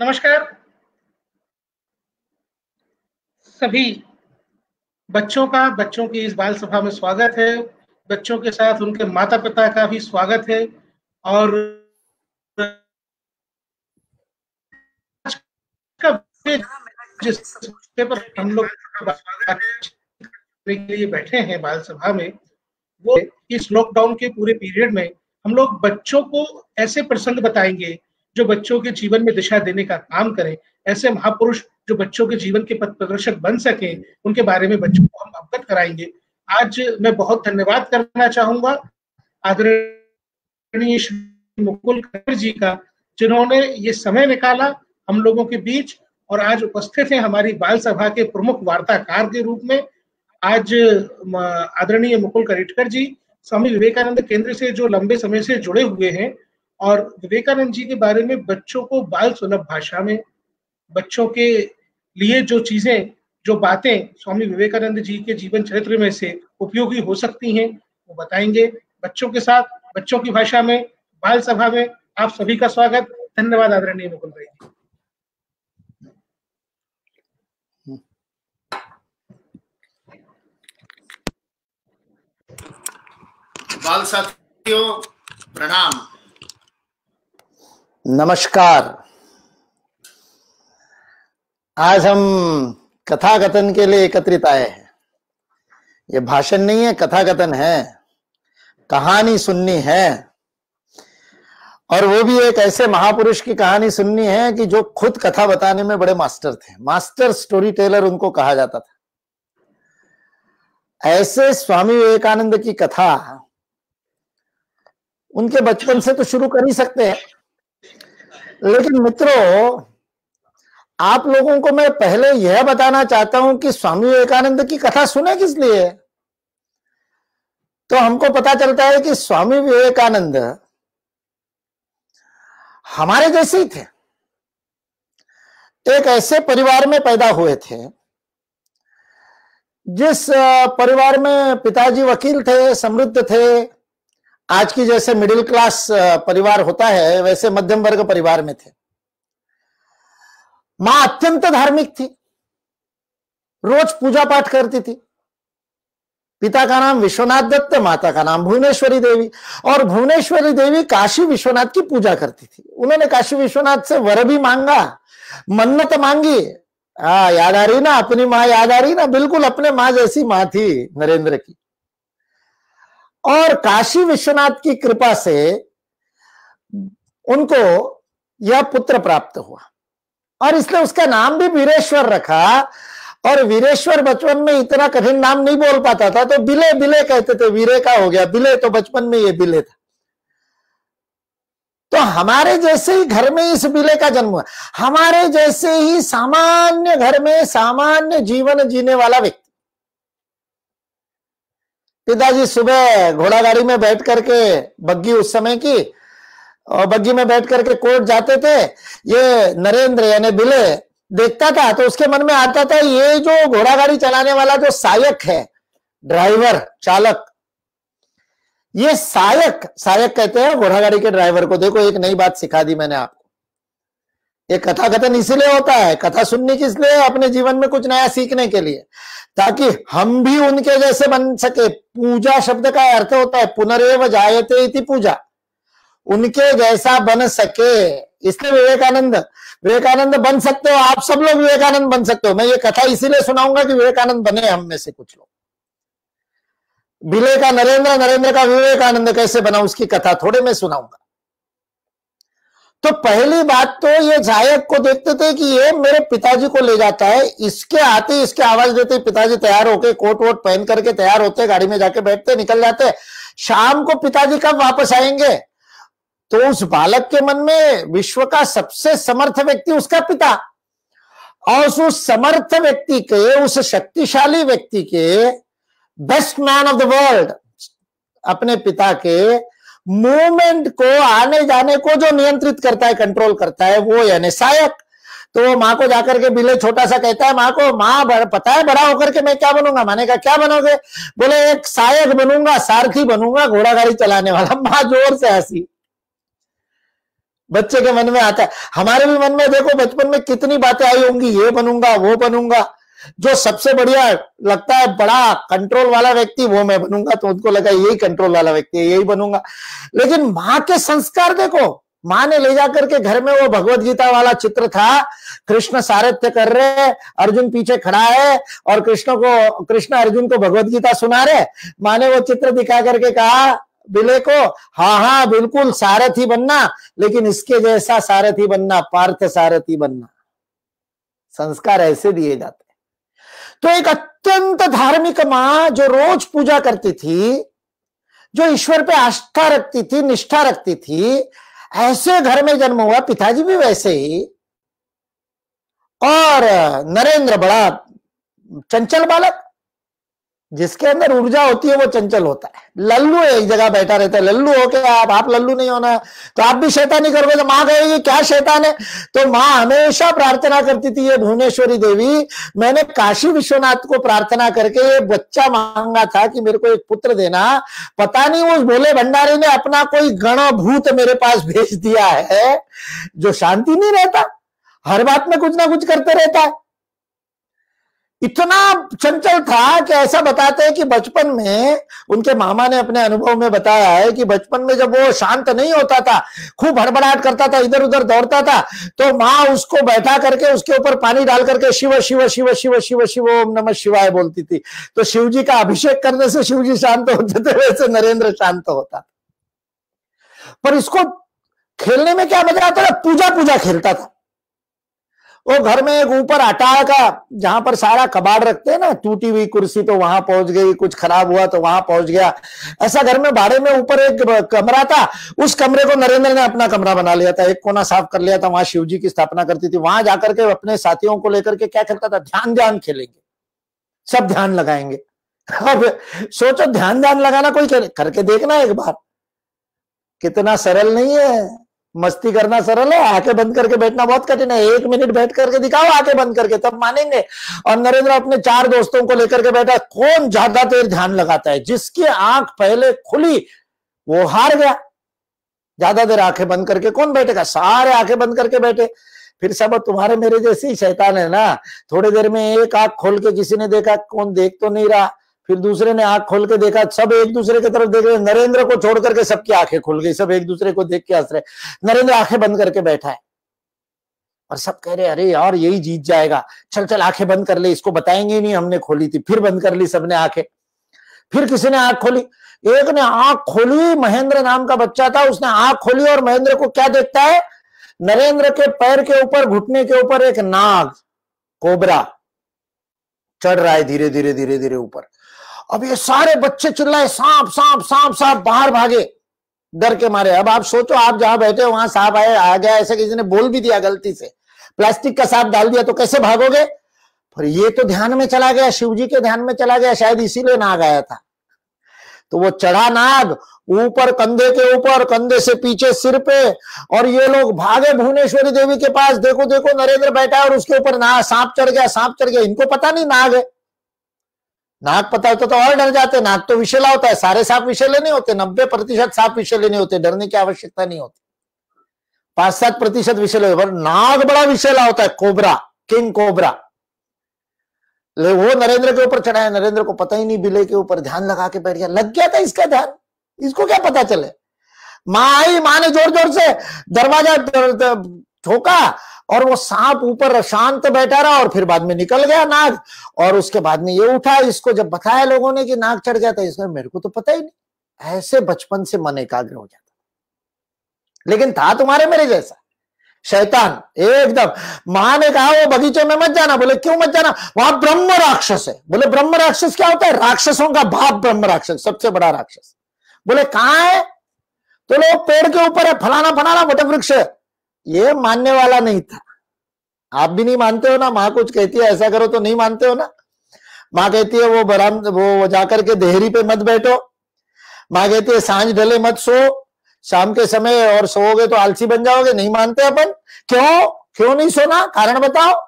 नमस्कार। सभी बच्चों का, बच्चों की इस बाल सभा में स्वागत है। बच्चों के साथ उनके माता पिता का भी स्वागत है और जिस पर हम लोग के लिए बैठे हैं बाल सभा में। वो इस लॉकडाउन के पूरे पीरियड में हम लोग बच्चों को ऐसे प्रसंग बताएँगे जो बच्चों के जीवन में दिशा देने का काम करें, ऐसे महापुरुष जो बच्चों के जीवन के पथ प्रदर्शक बन सके, उनके बारे में बच्चों को हम अवगत कराएँगे। आज मैं बहुत धन्यवाद करना चाहूँगा आदरणीय मुकुल जी का, जिन्होंने ये समय निकाला हम लोगों के बीच और आज उपस्थित हैं हमारी बाल सभा के प्रमुख वार्ताकार के रूप में। आज आदरणीय मुकुल करिटकर जी, स्वामी विवेकानंद केंद्र से जो लंबे समय से जुड़े हुए हैं और विवेकानंद जी के बारे में बच्चों को बाल सुलभ भाषा में, बच्चों के लिए जो चीज़ें, जो बातें स्वामी विवेकानंद जी के जीवन चरित्र में से उपयोगी हो सकती हैं, वो बताएँगे। बच्चों के साथ, बच्चों की भाषा में, बाल सभा में आप सभी का स्वागत। धन्यवाद आदरणीय मुकुल भाई बाल साथियों, प्रणाम। नमस्कार। आज हम कथा कथन के लिए एकत्रित आए हैं। ये भाषण नहीं है कथा कथन है, कहानी सुननी है। और वो भी एक ऐसे महापुरुष की कहानी सुननी है कि जो खुद कथा बताने में बड़े मास्टर थे। मास्टर स्टोरी टेलर उनको कहा जाता था। ऐसे स्वामी विवेकानंद की कथा उनके बचपन से तो शुरू कर ही सकते हैं। लेकिन मित्रों, आप लोगों को मैं पहले यह बताना चाहता हूँ कि स्वामी विवेकानंद की कथा सुने किस लिए? तो हमको पता चलता है कि स्वामी विवेकानंद हमारे जैसे ही थे। एक ऐसे परिवार में पैदा हुए थे, जिस परिवार में पिताजी वकील थे, समृद्ध थे आज की जैसे मिडिल क्लास परिवार होता है, वैसे मध्यम वर्ग परिवार में थे। माँ अत्यंत धार्मिक थी। रोज पूजा पाठ करती थी। पिता का नाम विश्वनाथ दत्त, माता का नाम भुवनेश्वरी देवी और भुवनेश्वरी देवी काशी विश्वनाथ की पूजा करती थी। उन्होंने काशी विश्वनाथ से वर भी मांगा, मन्नत मांगी। हाँ याद आ रही ना, अपनी माँ याद आ रही ना, बिल्कुल अपने माँ जैसी माँ थी नरेंद्र की। और काशी विश्वनाथ की कृपा से उनको यह पुत्र प्राप्त हुआ। और इसलिए उसका नाम भी वीरेश्वर रखा, और वीरेश्वर बचपन में इतना कठिन नाम नहीं बोल पाता था तो बिले बिले कहते थे, वीरे का हो गया, बिले तो बचपन में ये बिले था। तो हमारे जैसे ही घर में इस बिले का जन्म हुआ, हमारे जैसे ही सामान्य घर में सामान्य जीवन जीने वाला व्यक्ति पिताजी सुबह घोड़ा गाड़ी में बैठ करके, बग्गी उस समय की, और बग्गी में बैठ करके कोर्ट जाते थे, ये नरेंद्र यानी बिले देखता था तो उसके मन में आता था, ये जो घोड़ा गाड़ी चलाने वाला जो सायक है, ड्राइवर, चालक, ये सायक सायक कहते हैं घोड़ा गाड़ी के ड्राइवर को। देखो, एक नई बात सिखा दी मैंने आपको ये कथा कथन इसीलिए होता है, कथा सुनने किस लिए अपने जीवन में कुछ नया सीखने के लिए, ताकि हम भी उनके जैसे बन सके। पूजा शब्द का अर्थ होता है, पुनरेव जायते इति पूजा। उनके जैसा बन सके। इसलिए विवेकानंद विवेकानंद बन सकते हो, आप सब लोग विवेकानंद बन सकते हो। मैं ये कथा इसीलिए सुनाऊँगा कि विवेकानंद बने हम में से कुछ लोग। बिले का नरेंद्र नरेंद्र का विवेकानंद कैसे बना उसकी कथा, थोड़े में सुनाऊँगा। तो पहली बात तो ये जायक को देखते थे कि ये मेरे पिताजी को ले जाता है। इसके आते इसके आवाज़ देते पिताजी तैयार होके कोट वोट पहन करके तैयार होते, गाड़ी में जाके बैठते, निकल जाते। शाम को पिताजी कब वापस आएँगे? तो उस बालक के मन में विश्व का सबसे समर्थ व्यक्ति उसका पिता। और उस समर्थ व्यक्ति के, उस शक्तिशाली व्यक्ति के best man of the world अपने पिता के मूवमेंट को आने जाने को जो नियंत्रित करता है कंट्रोल करता है, वो यानी सहायक। तो माँ को जाकर के बिले छोटा सा कहता है, माँ को, माँ पता है, बड़ा होकर के मैं क्या बनूँगा? माने का क्या बनोगे? बोले, एक सहायक बनूँगा, सारथी बनूँगा घोड़ा गाड़ी चलाने वाला। माँ ज़ोर से हँसी। बच्चे के मन में आता है, हमारे भी मन में देखो, बचपन में कितनी बातें आई होंगी, ये बनूँगा, वो बनूँगा। जो सबसे बढ़िया लगता है, बड़ा कंट्रोल वाला व्यक्ति, वो मैं बनूँगा तो उनको लगा यही कंट्रोल वाला व्यक्ति है, यही बनूँगा। लेकिन माँ के संस्कार देखो, माँ ने ले जाकर के घर में वो भगवत गीता वाला चित्र था, कृष्ण सारथ्य कर रहे अर्जुन पीछे खड़ा है, और कृष्ण को, कृष्ण अर्जुन को भगवत गीता सुना रहे माँ ने वो चित्र दिखा करके कहा, बिले को हाँ हाँ बिल्कुल सारथी बनना, लेकिन इसके जैसा सारथी बनना, पार्थ सारथी बनना। संस्कार ऐसे दिए जाते तो एक अत्यंत धार्मिक माँ जो रोज पूजा करती थी, जो ईश्वर पे आस्था रखती थी, निष्ठा रखती थी, ऐसे घर में जन्म हुआ, पिताजी भी वैसे ही। और नरेंद्र बड़ा चंचल बालक जिसके अंदर ऊर्जा होती है, वो चंचल होता है। लल्लू एक जगह बैठा रहता है। लल्लू हो के आप आप लल्लू नहीं होना तो आप भी शैतानी करोगे तो माँ कहेगी, क्या शैतान है? तो माँ हमेशा प्रार्थना करती थी, ये भुवनेश्वरी देवी, मैंने काशी विश्वनाथ को प्रार्थना करके ये बच्चा मांगा था कि मेरे को एक पुत्र देना। पता नहीं उस भोले भंडारी ने अपना कोई गण भूत मेरे पास भेज दिया है, जो शांति नहीं रहता। हर बात में कुछ ना कुछ करते रहता है। इतना चंचल था कि ऐसा बताते हैं कि बचपन में उनके मामा ने अपने अनुभव में बताया है कि बचपन में जब वो शांत नहीं होता था, खूब हड़बड़ाहट करता था इधर उधर दौड़ता था तो माँ उसको बैठा करके उसके ऊपर पानी डाल करके शिव शिव शिव शिव शिव शिव, ओम नमः शिवाय बोलती थी। तो शिव जी का अभिषेक करने से शिव जी शांत होते थे, वैसे नरेंद्र शांत होता था। पर इसको खेलने में क्या मज़ा आता था? पूजा पूजा खेलता था। वो घर में एक ऊपर अटाल का, जहाँ पर सारा कबाड़ रखते हैं ना, टूटी हुई कुर्सी तो वहाँ पहुँच गई, कुछ खराब हुआ तो वहाँ पहुँच गया। ऐसा घर में भाड़े में ऊपर एक कमरा था, उस कमरे को नरेंद्र ने अपना कमरा बना लिया था, एक कोना साफ़ कर लिया था, वहाँ शिव जी की स्थापना करती थी। वहाँ जाकर के अपने साथियों को लेकर के क्या करता था? ध्यान ध्यान खेलेंगे। सब ध्यान लगाएँगे। अब सोचो ध्यान ध्यान लगाना कोई करके देखना एक बार। कितना सरल नहीं है। मस्ती करना सरल है, आँखें बंद करके बैठना बहुत कठिन है। एक मिनट बैठ करके दिखाओ, आँखें बंद करके, तब मानेंगे। और नरेंद्र, अपने चार दोस्तों को लेकर के बैठा, कौन ज़्यादा देर ध्यान लगाता है? जिसकी आँख पहले खुली, वो हार गया। ज़्यादा देर आँखें बंद करके कौन बैठेगा? सारे आँखें बंद करके बैठे। फिर सब तुम्हारे मेरे जैसे ही शैतान है ना? थोड़ी देर में एक आँख खोल के किसी ने देखा, कौन देख तो नहीं रहा? फिर दूसरे ने आँख खोल के देखा, सब एक दूसरे की तरफ़ देख रहे नरेंद्र को छोड़ करके सबकी आँखें खुल गई, सब एक दूसरे को देख के हंस रहे नरेंद्र आँखें बंद करके बैठा है। और सब कह रहे अरे यार, यही जीत जाएगा। चल चल, आँखें बंद कर ले, इसको बताएँगे नहीं, हमने खोली थी। फिर बंद कर ली सबने आँखें। फिर किसी ने आँख खोली। एक ने आँख खोली, महेंद्र नाम का बच्चा था, उसने आँख खोली और महेंद्र को क्या देखता है? नरेंद्र के पैर के ऊपर, घुटने के ऊपर एक नाग, कोबरा, चढ़ रहा है धीरे धीरे धीरे धीरे ऊपर। अब ये सारे बच्चे चिल्लाए, सांप सांप सांप सांप, बाहर भागे। डर के मारे। अब आप सोचो, आप जहाँ बैठे हो, वहाँ सांप आए, आ गया, ऐसे किसी ने बोल भी दिया गलती से। प्लास्टिक का सांप डाल दिया तो कैसे भागोगे? पर ये तो ध्यान में चला गया शिव जी के ध्यान में चला गया, शायद इसीलिए नाग आया था। तो वो चढ़ा नाग, ऊपर कंधे के ऊपर, कंधे से पीछे सिर पे, और ये लोग भागे भुवनेश्वरी देवी के पास। देखो देखो, नरेंद्र बैठा है और उसके ऊपर ना, सांप चढ़ गया, सांप चढ़ गया। इनको पता नहीं नाग है। नाक पता होता तो और डर जाते, नाक तो विषेला होता है, सारे सांप विषेले नहीं होते, नब्बे प्रतिशत सांप विषेले नहीं होते, डरने की आवश्यकता नहीं होती। पाँच सात प्रतिशत विषेले पर नाग बड़ा विषेला होता है, कोबरा, किंग कोबरा। वो नरेंद्र के ऊपर चढ़ाया, नरेंद्र को पता ही नहीं, बिले के ऊपर ध्यान लगा के बैठ गया, लग गया था इसका ध्यान, इसको क्या पता चले? माँ आई, माँ ने ज़ोर ज़ोर से, दरवाज़ा ठोका और वो सांप ऊपर शांत बैठा रहा और फिर बाद में निकल गया नाग। और उसके बाद में ये उठा, इसको जब बताया लोगों ने कि नाग चढ़ गया था इसमें मेरे को तो पता ही नहीं। ऐसे बचपन से मन एकाग्र हो जाता लेकिन था तुम्हारे मेरे जैसा। शैतान, एकदम। माँ ने कहा, वो बगीचे में मत जाना। बोले, क्यों मत जाना? वहाँ ब्रह्म राक्षस है। बोले, ब्रह्म राक्षस क्या होता है? राक्षसों का बाप ब्रह्म राक्षस, सबसे बड़ा राक्षस। बोले, कहा है? तो लोग पेड़ के ऊपर है, फलाना फलाना वट वृक्ष है। ये मानने वाला नहीं था। आप भी नहीं मानते हो ना? माँ कुछ कहती है, ऐसा करो तो नहीं मानते हो ना? माँ कहती है, वो बराम, वो जाकर के देहरी पे मत बैठो। माँ कहती है, साँझ ढले मत सो। शाम के समय और सोओगे तो आलसी बन जाओगे। नहीं मानते अपन? क्यों? क्यों नहीं सोना? कारण बताओ।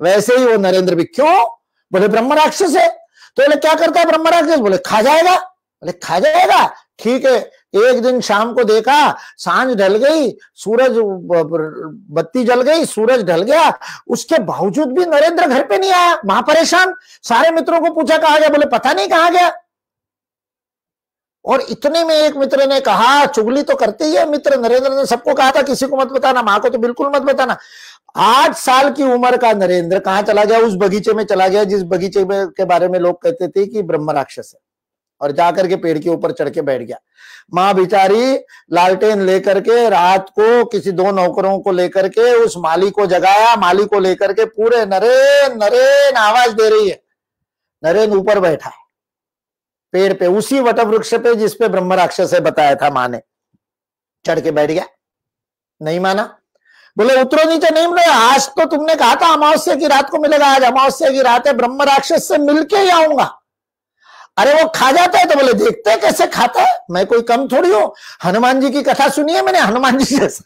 वैसे ही वो नरेंद्र भी, क्यों? बोले, ब्रह्म राक्षस है। तो बोले, क्या करता है ब्रह्म राक्षस? बोले, खा जाएगा। बोले, खा जाएगा? ठीक है एक दिन शाम को देखा, साँझ ढल गई, सूरज बत्ती जल गई, सूरज ढल गया, उसके बावजूद भी नरेंद्र घर पे नहीं आया। महा परेशान सारे मित्रों को पूछा, कहा गया? बोले, पता नहीं कहा गया। और इतने में एक मित्र ने कहा, चुगली तो करते ही मित्र। नरेंद्र ने सबको कहा था, किसी को मत बताना, माँ को तो बिल्कुल मत बताना। आठ साल की उम्र का नरेंद्र कहा चला गया? उस बगीचे में चला गया, जिस बगीचे में, के बारे में लोग कहते थे कि ब्रह्म राक्षस है। और जाकर के पेड़ के ऊपर चढ़ के बैठ गया। माँ बिचारी लालटेन लेकर के रात को किसी दो नौकरों को लेकर के उस माली को जगाया। माली को लेकर के पूरे नरेन नरेन आवाज़ दे रही है। नरेन ऊपर बैठा। है पेड़ पे, उसी वट वृक्ष पे जिसपे ब्रह्म राक्षस है बताया था माँ ने। चढ़ के बैठ गया। नहीं माना। बोले, उतरो नीचे, नहीं मिले आज तो तुमने कहा था अमावस्या की रात को मिलेगा, आज अमावस्या की रात है। ब्रह्म राक्षस से मिलके ही आऊँगा। अरे वो खा जाता है तो बोले, देखते हैं कैसे खाता है? मैं कोई कम थोड़ी हूँ। हनुमान जी की कथा सुनी है मैंने, हनुमान जी जैसा।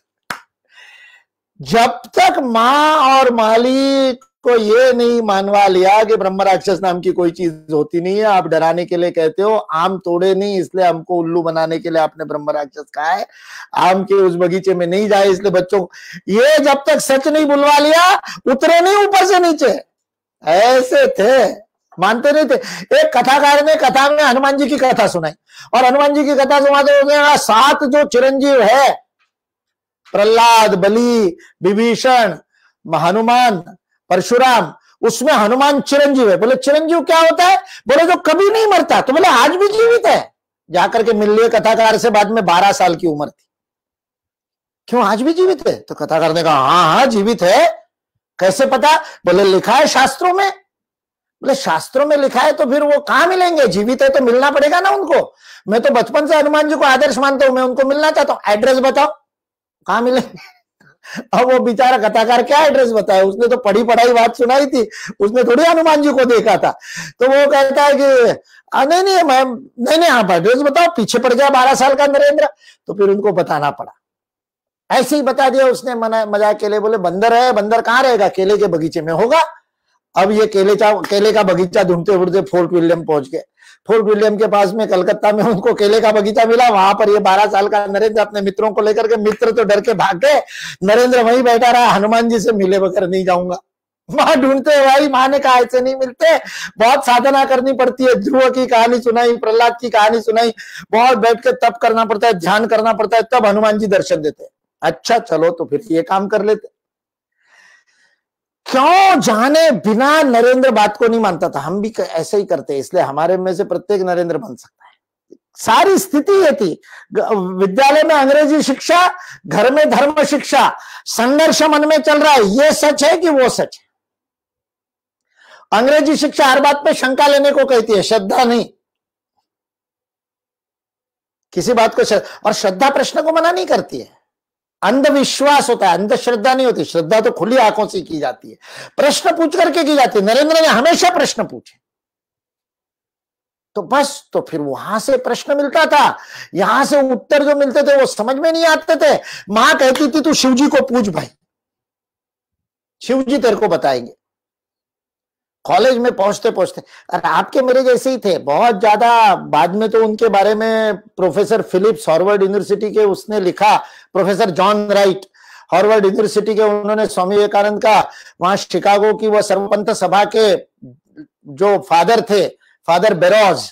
जब तक माँ और मालिक को ये नहीं मानवा लिया कि ब्रह्म राक्षस नाम की कोई चीज़ होती नहीं है, आप डराने के लिए कहते हो, आम तोड़े नहीं, इसलिए हमको उल्लू बनाने के लिए आपने ब्रह्म राक्षस कहा है। आम के उस बगीचे में नहीं जाए, इसलिए बच्चों ये जब तक सच नहीं बुलवा लिया, उतरे नहीं ऊपर से नीचे। ऐसे थे। मानते नहीं थे। एक कथाकार ने कथा में हनुमान जी की कथा सुनाई। और हनुमान जी की कथा सुनाते हुए सात जो चिरंजीव है, प्रहलाद, बलि, विभीषण, हनुमान, परशुराम, उसमें हनुमान चिरंजीव है। बोले, चिरंजीव क्या होता है? बोले, जो कभी नहीं मरता। तो बोले, आज भी जीवित है। जाकर के मिल लिए कथाकार से बाद में बारह साल की उम्र थी। क्यों, आज भी जीवित है? तो कथाकार ने कहा हाँ हाँ जीवित है। कैसे पता? बोले, लिखा है शास्त्रों में। बोले, शास्त्रों में लिखा है तो फिर वो कहा मिलेंगे? जीवित है तो मिलना पड़ेगा ना उनको। मैं तो बचपन से हनुमान जी को आदर्श मानता हूँ, मैं उनको मिलना चाहता हूँ। एड्रेस बताओ, कहा मिलेंगे? अब वो बेचारा कथाकार क्या एड्रेस बताया? उसने तो पढ़ी पढ़ाई बात सुनाई थी, उसने थोड़ी हनुमान जी को देखा था। तो वो कहता है कि नहीं नहीं, मैम, नहीं नहीं, आप एड्रेस बताओ, पीछे पड़ गया बारह साल का नरेंद्र। तो फिर उनको बताना पड़ा। ऐसे ही बता दिया उसने, मना, मज़ाक के लिए बोले, बंदर है, बंदर कहाँ रहेगा? केले के बगीचे में होगा। अब ये केले का केले का बगीचा ढूंढते ढूंढते फोर्ट विलियम पहुँच गए। फोर्ट विलियम के पास में कलकत्ता में उनको केले का बगीचा मिला, वहाँ पर ये बारह साल का नरेंद्र अपने मित्रों को लेकर के मित्र तो डर के भाग गए। नरेंद्र वहीं बैठा रहा, हनुमान जी से मिले बगैर नहीं जाऊँगा। वहाँ ढूंढते भाई माँ ने कहा, ऐसे नहीं मिलते। बहुत साधना करनी पड़ती है। ध्रुव की कहानी सुनाई, प्रहलाद की कहानी सुनाई, बहुत बैठ के तप करना पड़ता है, ध्यान करना पड़ता है, तब हनुमान जी दर्शन देते अच्छा चलो तो फिर ये काम कर लेते क्यों जाने बिना नरेंद्र बात को नहीं मानता था? हम भी ऐसे ही करते इसलिए हमारे में से प्रत्येक नरेंद्र बन सकता है। सारी स्थिति ये थी। विद्यालय में अंग्रेज़ी शिक्षा, घर में धर्म शिक्षा, संघर्ष मन में चल रहा है। ये सच है कि वो सच है? अंग्रेज़ी शिक्षा हर बात पे शंका लेने को कहती है, श्रद्धा नहीं। किसी बात को और श्रद्धा प्रश्न को मना नहीं करती है। अंधविश्वास होता है, अंधश्रद्धा नहीं होती, श्रद्धा तो खुली आँखों से की जाती है। प्रश्न पूछ करके की जाती है। नरेंद्र ने हमेशा प्रश्न पूछे। तो बस तो फिर वहाँ से प्रश्न मिलता था। यहाँ से उत्तर जो मिलते थे वो समझ में नहीं आते थे। माँ कहती थी, तू शिवजी को पूछ भाई। शिवजी तेरे को बताएँगे। कॉलेज में पहुँचते पहुँचते, अरे आपके मेरे जैसे ही थे, बहुत ज़्यादा, बाद में तो उनके बारे में प्रोफेसर फिलिप्स हॉर्वर्ड यूनिवर्सिटी के उसने लिखा, professor John Wright Harvard university के, उन्होंने स्वामी विवेकानंद का, वहाँ शिकागो की वह सर्वपंथ सभा के जो फादर थे, फादर बेरोज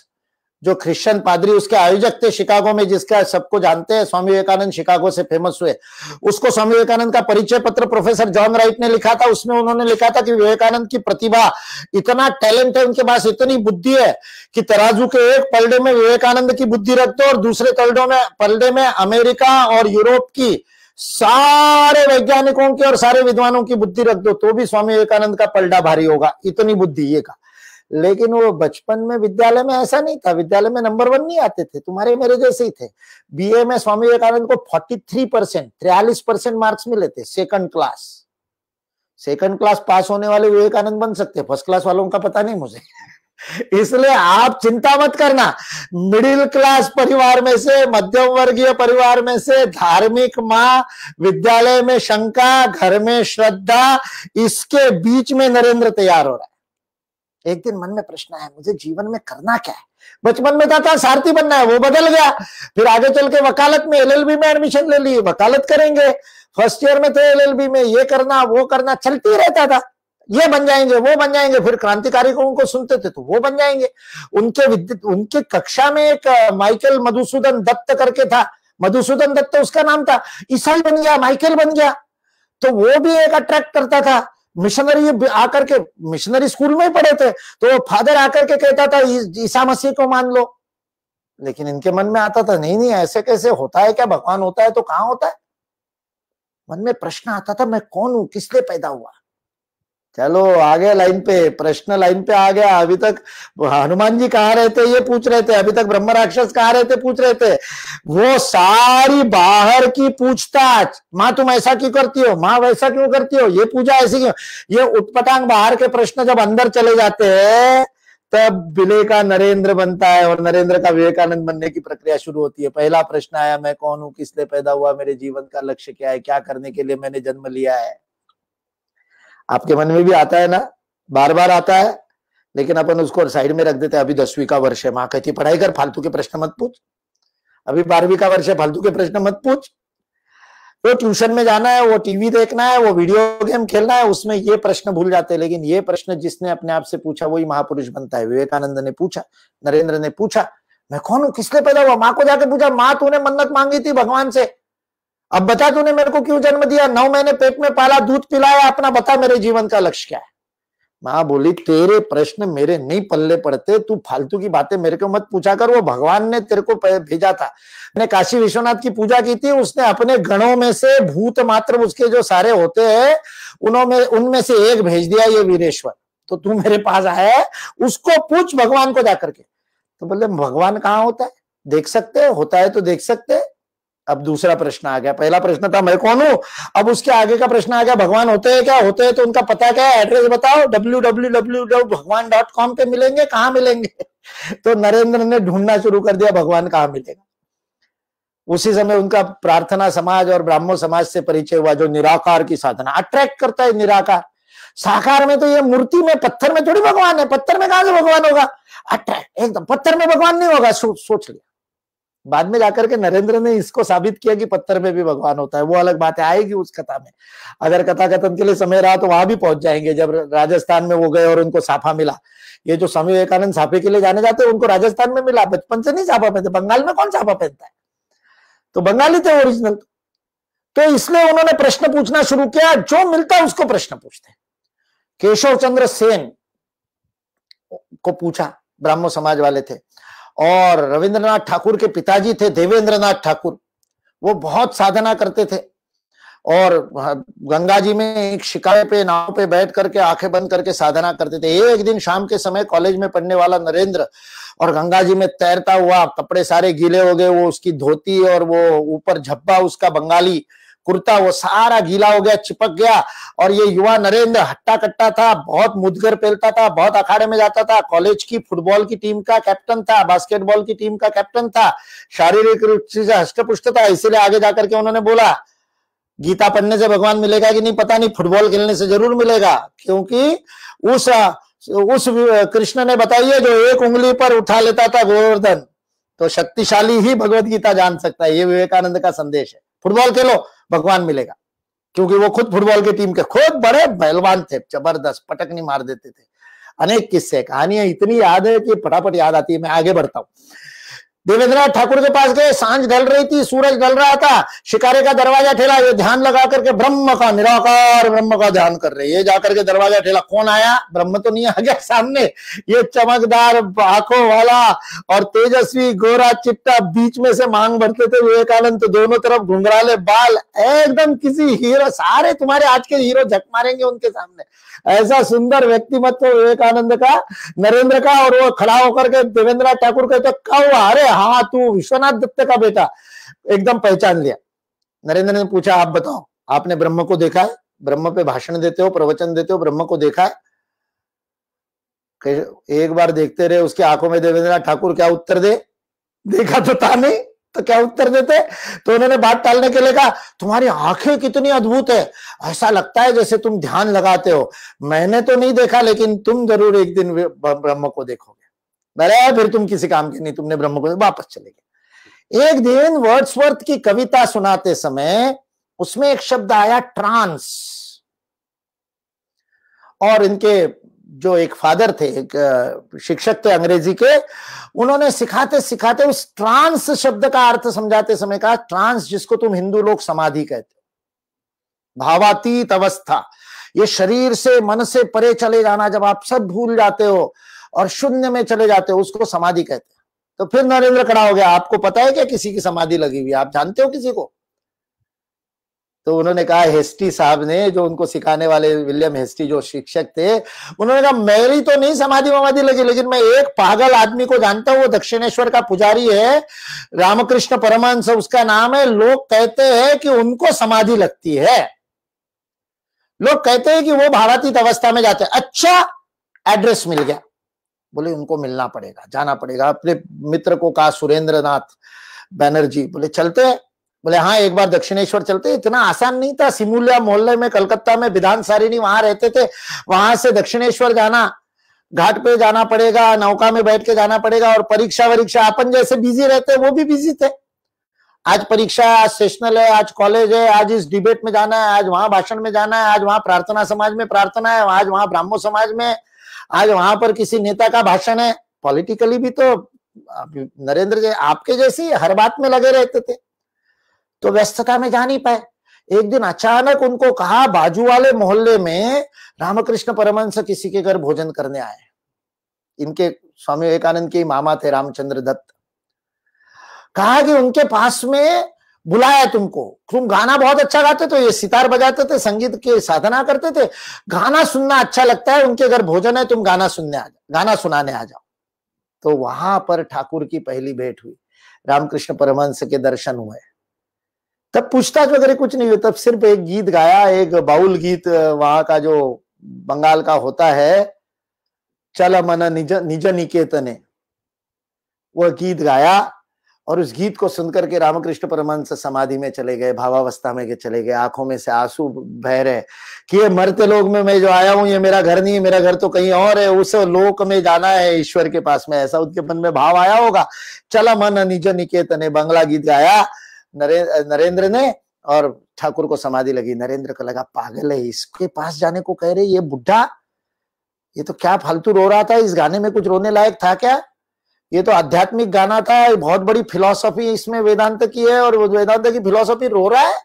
जो क्रिश्चियन पादरी, उसके आयोजक थे शिकागो में, जिसका सबको जानते हैं, स्वामी विवेकानंद शिकागो से फ़ेमस हुए। उसको स्वामी विवेकानंद का परिचय पत्र प्रोफेसर जॉन राइट ने लिखा था। उसमें उन्होंने लिखा था कि विवेकानंद की प्रतिभा, इतना टैलेंट है, उनके पास इतनी बुद्धि है कि तराजू के एक पलडे में विवेकानंद की बुद्धि रख दो और दूसरे पलडो में, पलडे में अमेरिका और यूरोप की सारे वैज्ञानिकों की और सारे विद्वानों की बुद्धि रख दो तो भी स्वामी विवेकानंद का पलड़ा भारी होगा। इतनी बुद्धि, ये का लेकिन वो बचपन में विद्यालय में ऐसा नहीं था। विद्यालय में नंबर वन नहीं आते थे। तुम्हारे मेरे जैसे ही थे। बीए में स्वामी विवेकानंद को फोर्टी थ्री परसेंट त्रियालीस परसेंट मार्क्स मिले थे second class second class pass होने वाले विवेकानंद बन सकते फ़र्स्ट क्लास वालों का पता नहीं मुझे। इसलिए आप चिंता मत करना। मिडिल क्लास परिवार में से, मध्यम वर्गीय परिवार में से, धार्मिक माँ, विद्यालय में शंका, घर में श्रद्धा, इसके बीच में नरेंद्र तैयार हो रहा है। एक दिन मन में प्रश्न है मुझे जीवन में करना क्या है? बचपन में था, था सारथी बनना है वो बदल गया। फिर आगे चल के वकालत में एलएलबी में एडमिशन ले ली वकालत करेंगे। फ़र्स्ट ईयर में थे एलएलबी में ये करना वो करना चलती रहता था। ये बन जाएँगे वो बन जाएँगे फिर क्रांतिकारी को उनको सुनते थे तो वो बन जाएँगे। उनके विद्युत उनके कक्षा में एक माइकल मधुसूदन दत्त करके था। मधुसूदन दत्त उसका नाम था। ईसाई बन गया माइकल बन गया। तो वो भी एक अट्रैक्ट करता था। मिशनरी आकर के मिशनरी स्कूल में ही पढ़े थे। तो फादर आकर के कहता था, ईसा मसीह को मान लो। लेकिन इनके मन में आता था, नहीं नहीं, ऐसे कैसे होता है क्या? भगवान होता है तो कहाँ होता है? मन में प्रश्न आता था, मैं कौन हूँ? किस लिए पैदा हुआ? चलो, आगे लाइन पे, प्रश्न लाइन पे आ गया। अभी तक हनुमान जी कहा रहते ये पूछ रहे थे। अभी तक ब्रह्म राक्षस कहा रहते पूछ रहे थे। वो सारी बाहर की पूछताछ। माँ, तुम ऐसा क्यों करती हो? माँ, वैसा क्यों करती हो? ये पूजा ऐसी क्यों? ये उत्पटांग बाहर के प्रश्न जब अंदर चले जाते हैं, तब विले का नरेंद्र बनता है और नरेंद्र का विवेकानंद बनने की प्रक्रिया शुरू होती है। पहला प्रश्न आया, मैं कौन हूँ? किस लिए पैदा हुआ? मेरे जीवन का लक्ष्य क्या है? क्या करने के लिए मैंने जन्म लिया है? आपके मन में भी आता है ना? बार बार आता है, लेकिन अपन उसको साइड में रख देते हैं। अभी दसवीं का वर्ष है, माँ कहती पढ़ाई कर, फालतू के प्रश्न मत पूछ। अभी बारहवीं का वर्ष है, फालतू के प्रश्न मत पूछ। तो ट्यूशन में जाना है, वो टीवी देखना है, वो वीडियो गेम खेलना है, उसमें ये प्रश्न भूल जाते हैं। लेकिन ये प्रश्न जिसने अपने आप से पूछा, वही महापुरुष बनता है। विवेकानंद ने पूछा, नरेंद्र ने पूछा, मैं कौन हूँ? किसलिए पैदा हुआ? माँ को जाके पूछा, माँ, तूने मन्नत मांगी थी भगवान से। अब बता तूने मेरे को क्यों जन्म दिया? नौ महीने पेट में पाला, दूध पिलाया, अपना बता मेरे जीवन का लक्ष्य क्या है? माँ बोली, तेरे प्रश्न मेरे नहीं पल्ले पड़ते, तू फालतू की बातें मेरे को मत पूछा कर, वो भगवान ने तेरे को भेजा था। मैंने काशी विश्वनाथ की पूजा की थी, उसने अपने गणों में से भूत मात्र उसके जो सारे होते हैं उनमें से एक भेज दिया, ये वीरेश्वर। तो तू मेरे पास आया है, उसको पूछ भगवान को जाकर के। तो बोले, भगवान कहाँ होता है? देख सकते होता है तो देख सकते अब दूसरा प्रश्न आ गया। पहला प्रश्न था मैं कौन हूँ? अब उसके आगे का प्रश्न आ गया भगवान होते हैं क्या? होते हैं तो उनका पता क्या है? एड्रेस बताओ। W W W W Bhagwan dot com पे मिलेंगे कहाँ मिलेंगे? तो नरेंद्र ने ढूंढना शुरू कर दिया भगवान कहाँ मिलेगा? उसी समय उनका प्रार्थना समाज और ब्राह्मण समाज से परिचय हुआ जो निराकार की साधना। अट्रैक्ट करता है निराकार। साकार में तो ये मूर्ति में पत्थर में थोड़ी भगवान है। पत्थर में कहा से भगवान होगा? अट्रैक्ट एकदम पत्थर में भगवान नहीं होगा सो, सोच लिया। बाद में जाकर के नरेंद्र ने इसको साबित किया कि पत्थर में भी भगवान होता है। वो अलग बात है आएगी उस कथा में। अगर कथा कथन के लिए समय रहा तो वहाँ भी पहुँच जाएँगे। जब राजस्थान में वो गए और उनको साफा मिला। ये जो स्वामी विवेकानंद साफे के लिए जाने जाते हैं, उनको राजस्थान में मिला। बचपन से नहीं साफा पहनते। बंगाल में कौन साफा पहनता है? तो बंगाली थे ओरिजिनल तो इसलिए उन्होंने प्रश्न पूछना शुरू किया। जो मिलता है उसको प्रश्न पूछते केशव चंद्र सेन को पूछा। ब्राह्मण समाज वाले थे। और रविंद्रनाथ ठाकुर के पिताजी थे, देवेंद्रनाथ ठाकुर। वो बहुत साधना करते थे। और गंगा जी में एक शिकारे पे, नाव पे बैठ करके, आँखें बंद करके साधना करते थे। एक दिन शाम के समय कॉलेज में पढ़ने वाला नरेंद्र और गंगा जी में तैरता हुआ, कपड़े सारे गीले हो गए, वो उसकी धोती और वो ऊपर झब्बा, उसका बंगाली कुर्ता, वो सारा गीला हो गया, चिपक गया। और ये युवा नरेंद्र हट्टा कट्टा था, बहुत मुदगर पहनता था, बहुत अखाड़े में जाता था। कॉलेज की फुटबॉल की टीम का कैप्टन था, बास्केटबॉल की टीम का कैप्टन था। शारीरिक रूप से हष्टपुष्ट था, इसीलिए आगे जाकर के उन्होंने बोला, गीता पढ़ने से भगवान मिलेगा कि नहीं, पता नहीं, फुटबॉल खेलने से ज़रूर मिलेगा। क्योंकि उस उस कृष्ण ने बताइए, जो एक उंगली पर उठा लेता था गोवर्धन तो शक्तिशाली ही भगवत गीता जान सकता है, ये विवेकानंद का संदेश है। फुटबॉल खेलो। भगवान मिलेगा। क्योंकि वो खुद फुटबॉल की टीम के खुद बड़े पहलवान थे, ज़बरदस्त पटकनी मार देते थे। अनेक किस्से, कहानियाँ इतनी याद है कि फटाफट याद आती है, मैं आगे बढ़ता हूँ। देवेंद्रनाथ ठाकुर के पास गए, साँझ ढल रही थी, सूरज ढल रहा था, शिकारे का दरवाज़ा ठेला, ये ध्यान लगा करके ब्रह्म का निराकार ब्रह्म का ध्यान कर रहे ये जाकर के दरवाज़ा ठेला, कौन आया? ब्रह्म तो नहीं आ गया सामने। ये चमकदार आँखों वाला और तेजस्वी गोरा चिट्टा बीच में से मांग भरते थे विवेकानंद तो दोनों तरफ़ घुंघराले बाल, एकदम किसी हीरो, सारे तुम्हारे आज के हीरो झक मारेंगे उनके सामने। ऐसा सुंदर व्यक्तिमत्व विवेकानंद का, नरेंद्र का, और वो खड़ा होकर के देवेंद्र ठाकुर कहते कौ अरे हाँ तू विश्वनाथ दत्त का बेटा, एकदम पहचान लिया। नरेंद्र ने पूछा, आप बताओ, आपने ब्रह्म को देखा है? ब्रह्म पे भाषण देते हो, प्रवचन देते हो, ब्रह्म को देखा है? एक बार देखते रहे, उसकी आँखों में देवेंद्र ठाकुर क्या उत्तर दे? देखा तो था नहीं। तो क्या उत्तर देते तो उन्होंने बात टालने के लिए कहा, तुम्हारी आँखें कितनी अद्भुत है। ऐसा लगता है जैसे तुम ध्यान लगाते हो। मैंने तो नहीं देखा, लेकिन तुम ज़रूर एक दिन ब्रह्म को देखोगे। बरे फिर तुम किसी काम के नहीं, तुमने ब्रह्म को वापस चले गए। एक दिन वर्ड्सवर्थ की कविता सुनाते समय उसमें एक शब्द आया, ट्रांस। और इनके जो एक फादर थे, एक शिक्षक थे अंग्रेज़ी के, उन्होंने सिखाते सिखाते उस ट्रांस शब्द का अर्थ समझाते समय कहा ट्रांस जिसको तुम हिंदू लोग समाधि कहते हो। भावातीत अवस्था। ये शरीर से, मन से परे चले जाना जब आप सब भूल जाते हो और शून्य में चले जाते हो, उसको समाधि कहते हैं। तो फिर नरेंद्र खड़ा हो गया। आपको पता है क्या किसी की समाधि लगी हुई आप जानते हो किसी को? तो उन्होंने कहा, हेस्टी साहब ने जो उनको सिखाने वाले विलियम हेस्टी जो शिक्षक थे, उन्होंने कहा, मेरी तो नहीं, समाधि वमाधि लगी, लेकिन मैं एक पागल आदमी को जानता हूँ, वो दक्षिणेश्वर का पुजारी है, रामकृष्ण परमहंस, उसका नाम है, लोग कहते हैं कि उनको समाधि लगती है। लोग कहते हैं कि वो भारतीय अवस्था में जाते हैं। अच्छा एड्रेस मिल गया। बोले, उनको मिलना पड़ेगा, जाना पड़ेगा। अपने मित्र को कहा सुरेंद्र नाथ बैनर्जी, बोले, चलते हैं। बोले हाँ एक बार दक्षिणेश्वर चलते इतना आसान नहीं था। सिमुलिया मोहल्ले में, कलकत्ता में विधान सारिणी वहाँ रहते थे। वहाँ से दक्षिणेश्वर जाना, घाट पे जाना पड़ेगा, नौका में बैठ के जाना पड़ेगा और परीक्षा वरीक्षा, अपन जैसे बिज़ी रहते वो भी बिज़ी थे। आज परीक्षा, आज सेशनल है, आज कॉलेज है, आज इस डिबेट में जाना है, आज वहाँ भाषण में जाना है, आज वहाँ प्रार्थना समाज में प्रार्थना है, आज वहाँ ब्राह्मो समाज में, आज वहाँ पर किसी नेता का भाषण है। पॉलिटिकली भी तो नरेंद्र जी, आपके जैसे हर बात में लगे रहते थे। तो व्यस्तता में जा नहीं पाए। एक दिन अचानक उनको कहा, बाजू वाले मोहल्ले में रामकृष्ण परमंश किसी के घर भोजन करने आए। इनके स्वामी विवेकानंद के मामा थे रामचंद्र दत्त। कहा कि उनके पास में बुलाया तुमको। तुम गाना बहुत अच्छा गाते तो ये सितार बजाते थे, संगीत के साधना करते थे। गाना सुनना अच्छा लगता है, उनके घर भोजन है, तुम गाना सुनने आ जाओ, गाना सुनाने आ जाओ। तो वहाँ पर ठाकुर की पहली भेंट हुई। रामकृष्ण परमहंस के दर्शन हुए। तब पूछताछ वगैरह कुछ नहीं हुई, तब सिर्फ़ एक गीत गाया, एक बाउल गीत वहाँ का जो बंगाल का होता है, चल मन निज निज निकेतने। वह गीत गाया और उस गीत को सुनकर के रामकृष्ण परमहंस समाधि में चले गए, भावावस्था में के चले गए, आँखों में से आँसू बह रहे, कि ये मरते लोग में मैं जो आया हूँ, ये मेरा घर नहीं है, मेरा घर तो कहीं और है, उस लोक में जाना है, ईश्वर के पास में, ऐसा उनके मन में भाव आया होगा। चला मन निज निकेतने, बंगला गीत गाया नरे, नरेंद्र ने और ठाकुर को समाधि लगी। नरेंद्र को लगा पागल है इसके पास जाने को कह रहे ये बुढ़ा ये तो क्या फालतू रो रहा था इस गाने में कुछ रोने लायक था क्या? ये तो आध्यात्मिक गाना था बहुत बड़ी फिलोसफी इसमें वेदांत की है और वेदांत की फिलोसफी रो रहा है।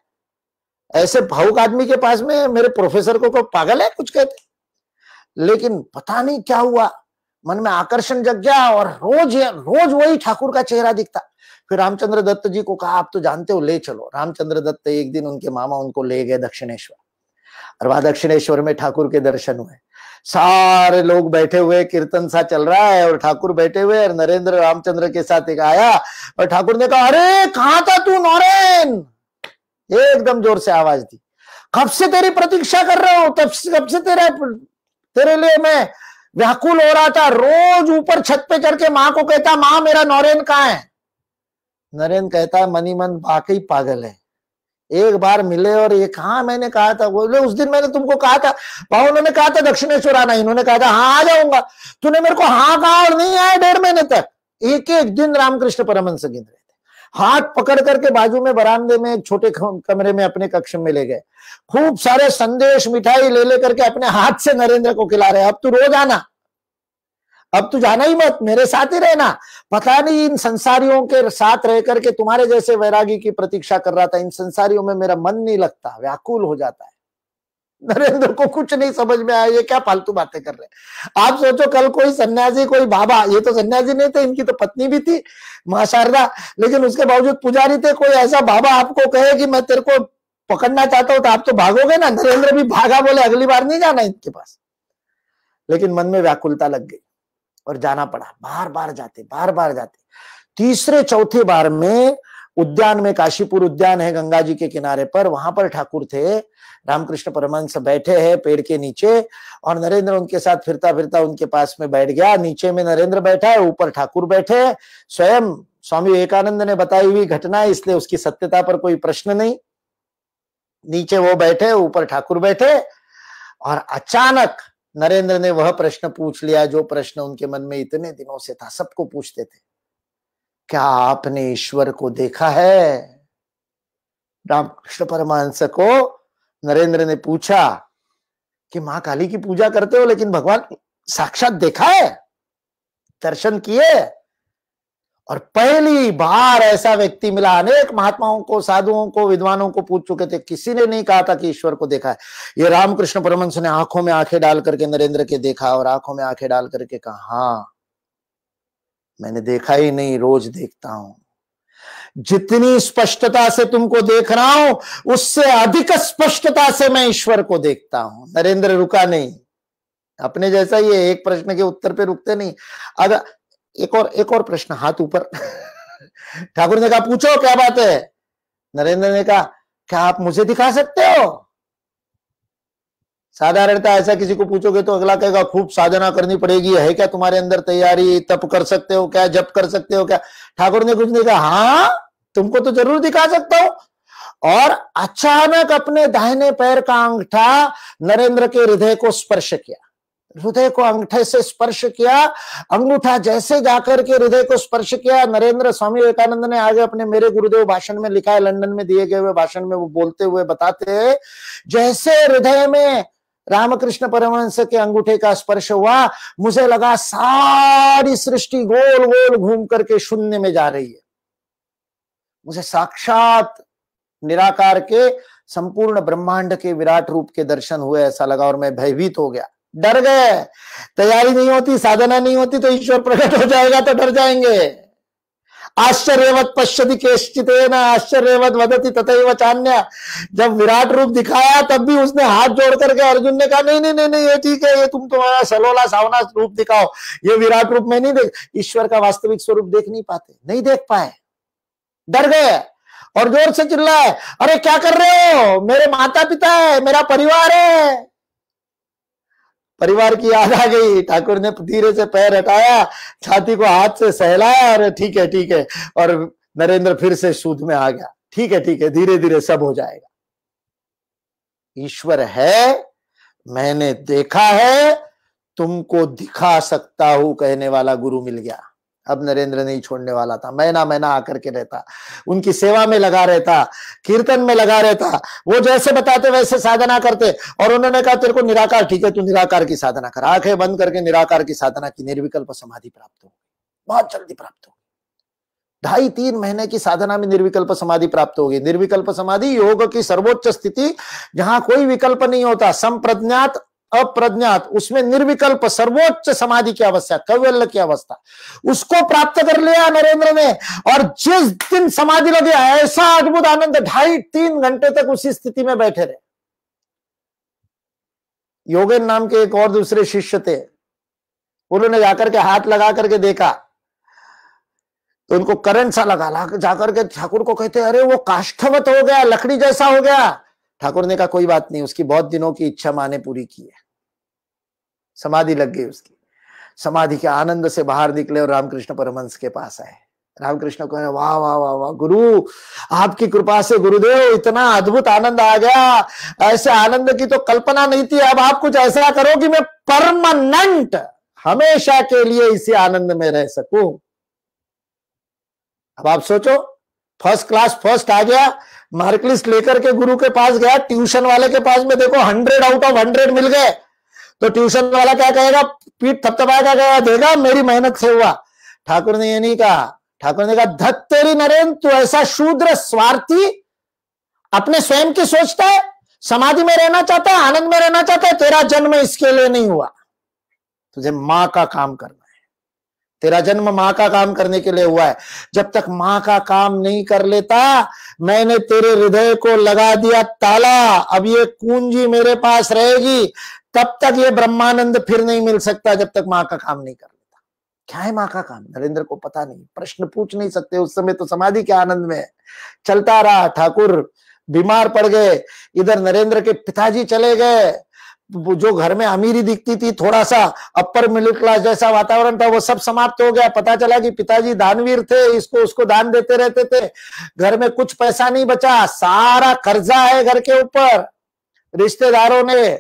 ऐसे भावुक आदमी के पास में मेरे प्रोफेसर को, को पागल है कुछ कहते? लेकिन पता नहीं क्या हुआ मन में आकर्षण जग गया और रोज रोज वही ठाकुर का चेहरा दिखता। फिर रामचंद्र दत्त जी को कहा, आप तो जानते हो, ले चलो। रामचंद्र दत्त एक दिन उनके मामा उनको ले गए दक्षिणेश्वर। और वहाँ दक्षिणेश्वर में ठाकुर के दर्शन हुए। सारे लोग बैठे हुए, कीर्तन सा चल रहा है और ठाकुर बैठे हुए और नरेंद्र रामचंद्र के साथ एक आया और ठाकुर ने कहा, अरे, कहा था तू, नौरेन? एकदम ज़ोर से आवाज़ दी। कब से तेरी प्रतीक्षा कर रहा हूँ? तब कब से तेरा, तेरे लिए मैं व्याकुल हो रहा था? रोज ऊपर छत पे चढ़ के माँ को कहता, माँ, मेरा नौरेन कहा है? नरेंद्र कहता है, मनी मन वाकई पागल है। एक बार मिले और ये कहा मैंने कहा था? बोले, उस दिन मैंने तुमको कहा था। भाव उन्होंने कहा था, दक्षिणेश्वर आना। इन्होंने कहा था हाँ आ जाऊँगा। तूने मेरे को हाँ कहा और नहीं आया डेढ़ महीने तक। एक एक दिन रामकृष्ण परमंश गिन रहे थे। हाथ पकड़ करके बाजू में बरामदे में एक छोटे कमरे में अपने कक्ष में ले गए। खूब सारे संदेश, मिठाई ले ले करके अपने हाथ से नरेंद्र को खिला रहे अब तू रोज आना। अब तू जाना ही मत, मेरे साथ ही रहना। पता नहीं इन संसारियों के साथ रह करके तुम्हारे जैसे वैरागी की प्रतीक्षा कर रहा था, इन संसारियों में मेरा मन नहीं लगता, व्याकुल हो जाता है। नरेंद्र को कुछ नहीं समझ में आया, ये क्या फालतू बातें कर रहे हैं। आप सोचो, कल कोई सन्यासी, कोई बाबा, ये तो सन्यासी नहीं थे, इनकी तो पत्नी भी थी, माँ शारदा, लेकिन उसके बावजूद पुजारी थे, कोई ऐसा बाबा आपको कहे कि मैं तेरे को पकड़ना चाहता हूँ तो आप तो भागोगे ना? नरेंद्र भी भागा बोले, अगली बार नहीं जाना इनके पास। लेकिन मन में व्याकुलता लग गई। और जाना पड़ा। बार बार जाते बार बार जाते। तीसरे, चौथे बार में उद्यान में काशीपुर उद्यान है गंगा जी के किनारे पर, वहाँ पर ठाकुर थे। रामकृष्ण परमहंस बैठे हैं पेड़ के नीचे और नरेंद्र उनके साथ फिरता फिरता उनके पास में बैठ गया। नीचे में नरेंद्र बैठा है, ऊपर ठाकुर बैठे स्वयं स्वामी विवेकानंद ने बताई हुई घटना है इसलिए उसकी सत्यता पर कोई प्रश्न नहीं। नीचे वो बैठे, ऊपर ठाकुर बैठे और अचानक नरेंद्र ने वह प्रश्न पूछ लिया जो प्रश्न उनके मन में इतने दिनों से था, सबको पूछते थे। क्या आपने ईश्वर को देखा है? रामकृष्ण परमांस को नरेंद्र ने पूछा कि माँ काली की पूजा करते हो लेकिन भगवान साक्षात देखा है? दर्शन किए? और पहली बार ऐसा व्यक्ति मिला। अनेक महात्माओं को, साधुओं को, विद्वानों को पूछ चुके थे। किसी ने नहीं कहा था कि ईश्वर को देखा है। ये रामकृष्ण परमंश ने आँखों में आँखें डाल करके, नरेंद्र के देखा और आँखों में आँखें डाल करके कहा हाँ मैंने देखा ही नहीं, रोज देखता हूँ। जितनी स्पष्टता से तुमको देख रहा हूँ, उससे अधिक स्पष्टता से मैं ईश्वर को देखता हूँ। नरेंद्र रुका नहीं। अपने जैसा ये एक प्रश्न के उत्तर पे रुकते नहीं। अगर एक और एक और प्रश्न, हाथ ऊपर। ठाकुर ने कहा, पूछो, क्या बात है? नरेंद्र ने कहा, क्या आप मुझे दिखा सकते हो? साधारणता ऐसा किसी को पूछोगे तो अगला कहेगा, खूब साधना करनी पड़ेगी, है क्या तुम्हारे अंदर तैयारी, तप कर सकते हो क्या, जप कर सकते हो क्या? ठाकुर ने कुछ नहीं कहा हाँ तुमको तो ज़रूर दिखा सकता हूँ। और अचानक अपने दाहिने पैर का अंगठा नरेंद्र के हृदय को स्पर्श किया। हृदय को अंगठे से स्पर्श किया, अंगूठा जैसे जाकर के हृदय को स्पर्श किया। नरेंद्र स्वामी विवेकानंद ने आगे अपने मेरे गुरुदेव भाषण में लिखा है, लंदन में दिए गए हुए भाषण में वो बोलते हुए बताते हैं, जैसे हृदय में रामकृष्ण परमहंस के अंगूठे का स्पर्श हुआ, मुझे लगा सारी सृष्टि गोल गोल घूम करके शून्य में जा रही है। मुझे साक्षात निराकार के, संपूर्ण ब्रह्मांड के विराट रूप के दर्शन हुए, ऐसा लगा और मैं भयभीत हो गया। डर गए। तैयारी नहीं होती, साधना नहीं होती तो ईश्वर प्रकट हो जाएगा तो डर जाएँगे। आश्चर्यवत पश्यति केश्चित न आश्चर्यवत वदति तथा चान्य। जब विराट रूप दिखाया, तब भी उसने हाथ जोड़ करके अर्जुन ने कहा, नहीं नहीं नहीं नहीं ये ठीक है, ये तुम तुम्हारा सलोला सावना रूप दिखाओ। ये विराट रूप में नहीं देख, ईश्वर का वास्तविक स्वरूप देख नहीं पाते, नहीं देख पाए। डर गए और ज़ोर से चिल्लाए, अरे क्या कर रहे हो? मेरे माता पिता है, मेरा परिवार है। परिवार की याद आ गई। ठाकुर ने धीरे से पैर हटाया, छाती को हाथ से सहलाया और ठीक है ठीक है। और नरेंद्र फिर से शुद्ध में आ गया। ठीक है ठीक है धीरे धीरे सब हो जाएगा। ईश्वर है, मैंने देखा है, तुमको दिखा सकता हूँ, कहने वाला गुरु मिल गया। अब नरेंद्र नहीं छोड़ने वाला था महीना महीना आकर के रहता, उनकी सेवा में लगा रहता, कीर्तन में लगा रहता, वो जैसे बताते वैसे साधना करते, और उन्होंने कहा, तेरे को निराकार, ठीक है, तू निराकार की साधना कर, आँखें बंद करके निराकार की साधना की, निर्विकल्प समाधि प्राप्त हो बहुत जल्दी प्राप्त हो ढाई तीन महीने की साधना में निर्विकल्प समाधि प्राप्त होगी निर्विकल्प समाधि योग की सर्वोच्च स्थिति, जहाँ कोई विकल्प नहीं होता, संप्रज्ञात अप्रज्ञात, उसमें निर्विकल्प, सर्वोच्च समाधि की अवस्था कैवल्य की अवस्था, उसको प्राप्त कर लिया नरेंद्र ने, और जिस दिन समाधि लगे, ऐसा अद्भुत आनंद, ढाई तीन घंटे तक उसी स्थिति में बैठे रहे। योगेन नाम के एक और दूसरे शिष्य थे। उन्होंने जाकर के हाथ लगा करके देखा। तो उनको करंट सा लगा जाकर के ठाकुर को कहते, अरे, वो काष्ठवत हो गया, लकड़ी जैसा हो गया ठाकुर ने कहा, कोई बात नहीं, उसकी बहुत दिनों की इच्छा माने पूरी की है। समाधि लग गई उसकी। समाधि के आनंद से बाहर निकले और रामकृष्ण परमंश के पास आए। रामकृष्ण को वाह वाह वाह वाह, गुरु, आपकी कृपा से गुरुदेव, इतना अद्भुत आनंद आ गया। ऐसे आनंद की तो कल्पना नहीं थी। अब आप कुछ ऐसा करो कि मैं परमानेंट हमेशा के लिए इसी आनंद में रह सकूँ। अब आप सोचो, फ़र्स्ट क्लास फ़र्स्ट आ गया। मार्क लिस्ट लेकर के गुरु के पास गया, ट्यूशन वाले के पास में देखो हंड्रेड आउट ऑफ़ हंड्रेड मिल गए। तो ट्यूशन वाला क्या कहेगा, पीठ थपथपाएगा कहेगा, देगा, मेरी मेहनत से हुआ। ठाकुर ने ये नहीं कहा। ठाकुर ने कहा, धत तेरी नरेंद्र तू ऐसा शूद्र स्वार्थी, अपने स्वयं की सोचता है, समाधि में रहना चाहता है, आनंद में रहना चाहता है, तेरा जन्म इसके लिए नहीं हुआ। तुझे माँ का काम करना। तेरा जन्म माँ का काम करने के लिए हुआ है। जब तक माँ का काम नहीं कर लेता, मैंने तेरे हृदय को लगा दिया ताला। अब ये कुंजी मेरे पास रहेगी, तब तक ये ब्रह्मानंद फिर नहीं मिल सकता जब तक माँ का काम नहीं कर लेता। क्या है माँ का काम? नरेंद्र को पता नहीं। प्रश्न पूछ नहीं सकते। उस समय तो समाधि के आनंद में चलता रहा ठाकुर। बीमार पड़ गए। इधर नरेंद्र के पिताजी चले गए। जो घर में अमीरी दिखती थी थोड़ा सा अपर मिडिल क्लास जैसा वातावरण था, वो सब समाप्त हो गया। पता चला कि पिताजी दानवीर थे, इसको, उसको दान देते रहते थे। घर में कुछ पैसा नहीं बचा, सारा कर्जा है घर के ऊपर। रिश्तेदारों ने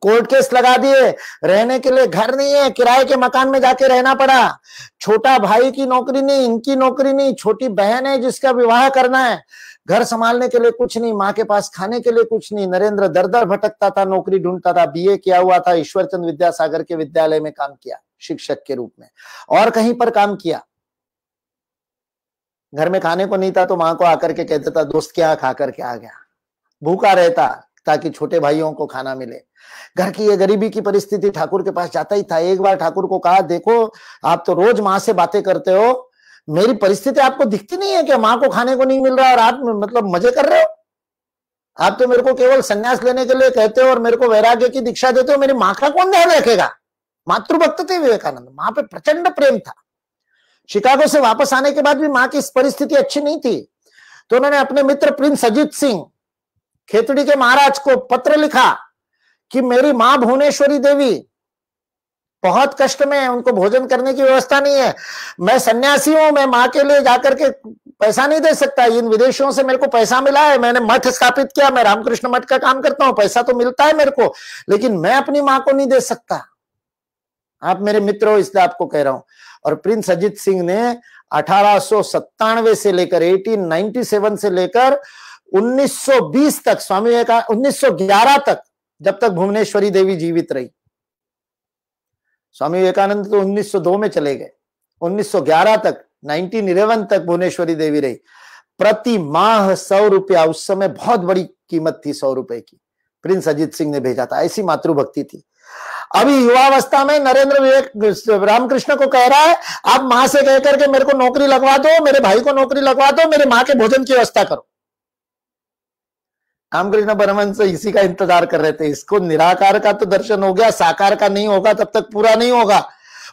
कोर्ट केस लगा दिए। रहने के लिए घर नहीं है, किराए के मकान में जाके रहना पड़ा। छोटा भाई की नौकरी नहीं, इनकी नौकरी नहीं, छोटी बहन है जिसका विवाह करना है। घर संभालने के लिए कुछ नहीं, माँ के पास खाने के लिए कुछ नहीं। नरेंद्र दर दर भटकता था, नौकरी ढूंढता था बीए किया हुआ था, ईश्वरचंद विद्यासागर के विद्यालय में काम किया, शिक्षक के रूप में। और कहीं पर काम किया। घर में खाने को नहीं था तो माँ को आकर के कहता था, दोस्त, क्या खा करके आ गया? भूखा रहता, ताकि छोटे भाइयों को खाना मिले। घर की ये गरीबी की परिस्थिति ठाकुर के पास जाता ही था। एक बार ठाकुर को कहा, देखो, आप तो रोज माँ से बातें करते हो मेरी परिस्थिति आपको दिखती नहीं है कि माँ को खाने को नहीं मिल रहा और आप मतलब मज़े कर रहे हो? आप तो मेरे को केवल संन्यास लेने के लिए कहते हो और मेरे को वैराग्य की दीक्षा देते हो, मेरी माँ का कौन ध्यान रखेगा? मातृभक्त थे विवेकानंद, माँ पे प्रचंड प्रेम था। शिकागो से वापस आने के बाद भी माँ की परिस्थिति अच्छी नहीं थी। तो उन्होंने अपने मित्र प्रिंस अजीत सिंह, खेतड़ी के महाराज को पत्र लिखा कि मेरी माँ भुवनेश्वरी देवी बहुत कष्ट में है, उनको भोजन करने की व्यवस्था नहीं है। मैं सन्यासी हूँ, मैं माँ के लिए जाकर के पैसा नहीं दे सकता। इन विदेशियों से मेरे को पैसा मिला है, मैंने मठ स्थापित किया, मैं रामकृष्ण मठ का काम करता हूँ, पैसा तो मिलता है मेरे को, लेकिन मैं अपनी माँ को नहीं दे सकता। आप मेरे मित्र हो, इसलिए आपको कह रहा हूँ। और प्रिंस अजीत सिंह ने अठारह से लेकर 1897 से लेकर 1920 तक, स्वामी विवेकानंद 1911 तक, जब तक भुवनेश्वरी देवी जीवित रही। स्वामी विवेकानंद तो 1902 में चले गए। 1911 तक 1911 तक भुवनेश्वरी देवी रही। प्रति माह सौ रुपया, उस समय बहुत बड़ी कीमत थी सौ रुपए की। प्रिंस अजीत सिंह ने भेजा था, ऐसी मातृभक्ति थी। अभी युवावस्था में नरेंद्र विवेक, रामकृष्ण को कह रहा है, आप माँ से कहकर के मेरे को नौकरी लगवा दो, मेरे भाई को नौकरी लगवा दो, मेरे माँ के भोजन की व्यवस्था करो। रामकृष्ण परमहंस इसी का इंतज़ार कर रहे थे। इसको निराकार का तो दर्शन हो गया, साकार का नहीं होगा, तब तक पूरा नहीं होगा।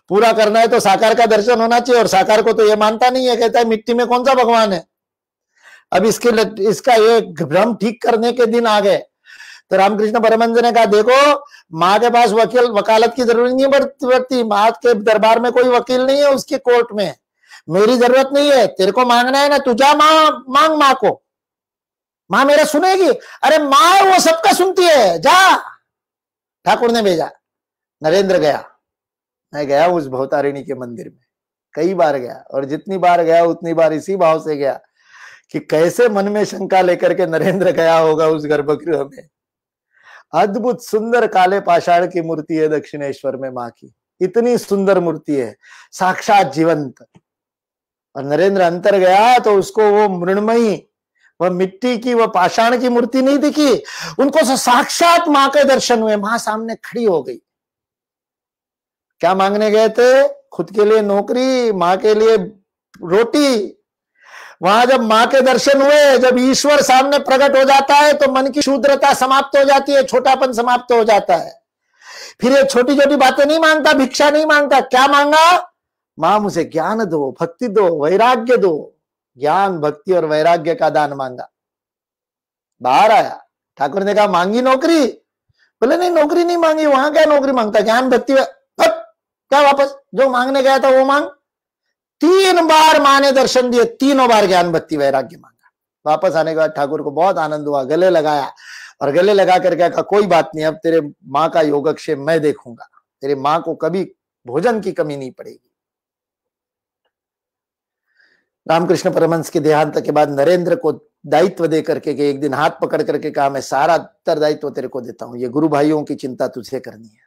पूरा करना है तो साकार का दर्शन होना चाहिए और साकार को तो ये मानता नहीं है, कहता है, मिट्टी में कौन सा भगवान है? अब इसके इसका ये भ्रम ठीक करने के दिन आ गए। तो रामकृष्ण परमहंस ने कहा, देखो, माँ के पास वकील, वकालत की ज़रूरत नहीं पड़ती माँ के दरबार में कोई वकील नहीं है उसके कोर्ट में। मेरी ज़रूरत नहीं है, तेरे को मांगना है ना तुझा माँ, मांग माँ को। माँ मेरा सुनेगी? अरे माँ वो सबका सुनती है। जा। ठाकुर ने भेजा। नरेंद्र गया। मैं गया उस भवतारिणी के मंदिर में। कई बार गया और जितनी बार गया, उतनी बार इसी भाव से गया कि कैसे मन में शंका लेकर के नरेंद्र गया होगा उस गर्भगृह में। अद्भुत सुंदर काले पाषाण की मूर्ति है दक्षिणेश्वर में माँ की। इतनी सुंदर मूर्ति है, साक्षात जीवंत। और नरेंद्र अंतर गया तो उसको वो मृणमयी वह मिट्टी की, वह पाषाण की मूर्ति नहीं दिखी। उनको साक्षात माँ के दर्शन हुए, माँ सामने खड़ी हो गई। क्या मांगने गए थे? खुद के लिए नौकरी, माँ के लिए रोटी। वहाँ जब माँ के दर्शन हुए, जब ईश्वर सामने प्रकट हो जाता है तो मन की शूद्रता समाप्त हो जाती है, छोटापन समाप्त हो जाता है। फिर ये छोटी छोटी बातें नहीं माँगता, भिक्षा नहीं माँगता। क्या मांगा? माँ मुझे ज्ञान दो, भक्ति दो, वैराग्य दो। ज्ञान, भक्ति और वैराग्य का दान मांगा। बाहर आया, ठाकुर ने कहा, मांगी नौकरी? बोले, नहीं, नौकरी नहीं मांगी, वहाँ क्या नौकरी माँगता ज्ञान, भक्ति क्या वापस? जो मांगने गया था वो मांग। तीन बार माँ ने दर्शन दिए, तीनों बार ज्ञान, भक्ति, वैराग्य मांगा। वापस आने के बाद ठाकुर को बहुत आनंद हुआ, गले लगाया और गले लगा कर कहा, कोई बात नहीं, अब तेरे माँ का योगक्षेम मैं देखूँगा, तेरे माँ को कभी भोजन की कमी नहीं पड़ेगी। रामकृष्ण परमंश के देहांत के बाद नरेंद्र को दायित्व दे करके एक दिन हाथ पकड़ करके कहा, मैं सारा उत्तरदायित्व तेरे को देता हूँ। ये गुरु भाइयों की चिंता तुझे करनी है।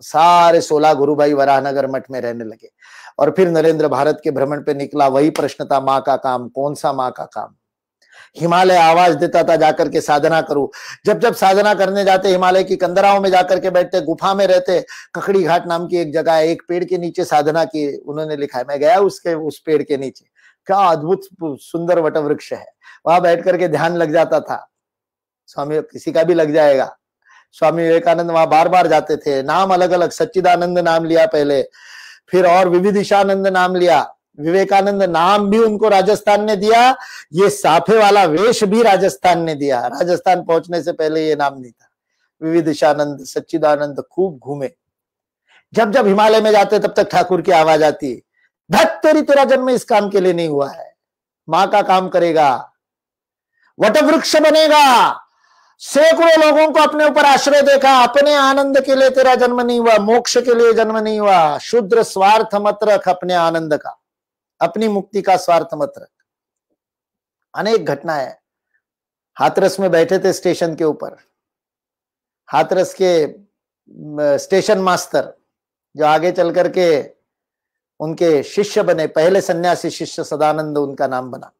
सारे सोलह गुरु भाई वराहनगर मठ में रहने लगे। और फिर नरेंद्र भारत के भ्रमण पे निकला, वही प्रश्न था, माँ का काम, कौन सा माँ का काम? हिमालय आवाज़ देता था, जाकर के साधना करो। जब जब साधना करने जाते, हिमालय की कंदराओं में जाकर के बैठते, गुफा में रहते, ककड़ी घाट नाम की एक जगह है एक पेड़ के नीचे साधना की उन्होंने लिखा है मैं गया उसके, उस पेड़ के नीचे। क्या अद्भुत सुंदर वट वृक्ष है। वहाँ बैठ करके ध्यान लग जाता था। स्वामी, किसी का भी लग जाएगा। स्वामी विवेकानंद वहाँ बार बार जाते थे। नाम अलग अलग सच्चिदानंद नाम लिया पहले, फिर और विविधिशानंद नाम लिया। विवेकानंद नाम भी उनको राजस्थान ने दिया। ये साफे वाला वेश भी राजस्थान ने दिया। राजस्थान पहुँचने से पहले ये नाम नहीं था। विविधिशानंद सच्चिदानंद खूब घूमे। जब जब हिमालय में जाते, तब तक ठाकुर की आवाज़ आती। धत तेरी तेरा जन्म इस काम के लिए नहीं हुआ है। माँ का काम करेगा। वट वृक्ष बनेगा। सैकड़ों लोगों को अपने ऊपर आश्रय देखा अपने आनंद के लिए तेरा जन्म नहीं हुआ, मोक्ष के लिए जन्म नहीं हुआ। शुद्र स्वार्थ मत रख अपने आनंद का। अपनी मुक्ति का स्वार्थ मत रख। अनेक घटनाएँ हाथरस में बैठे थे स्टेशन के ऊपर। हाथरस के स्टेशन मास्टर जो आगे चल करके उनके शिष्य बने, पहले सन्यासी शिष्य सदानंद उनका नाम बना।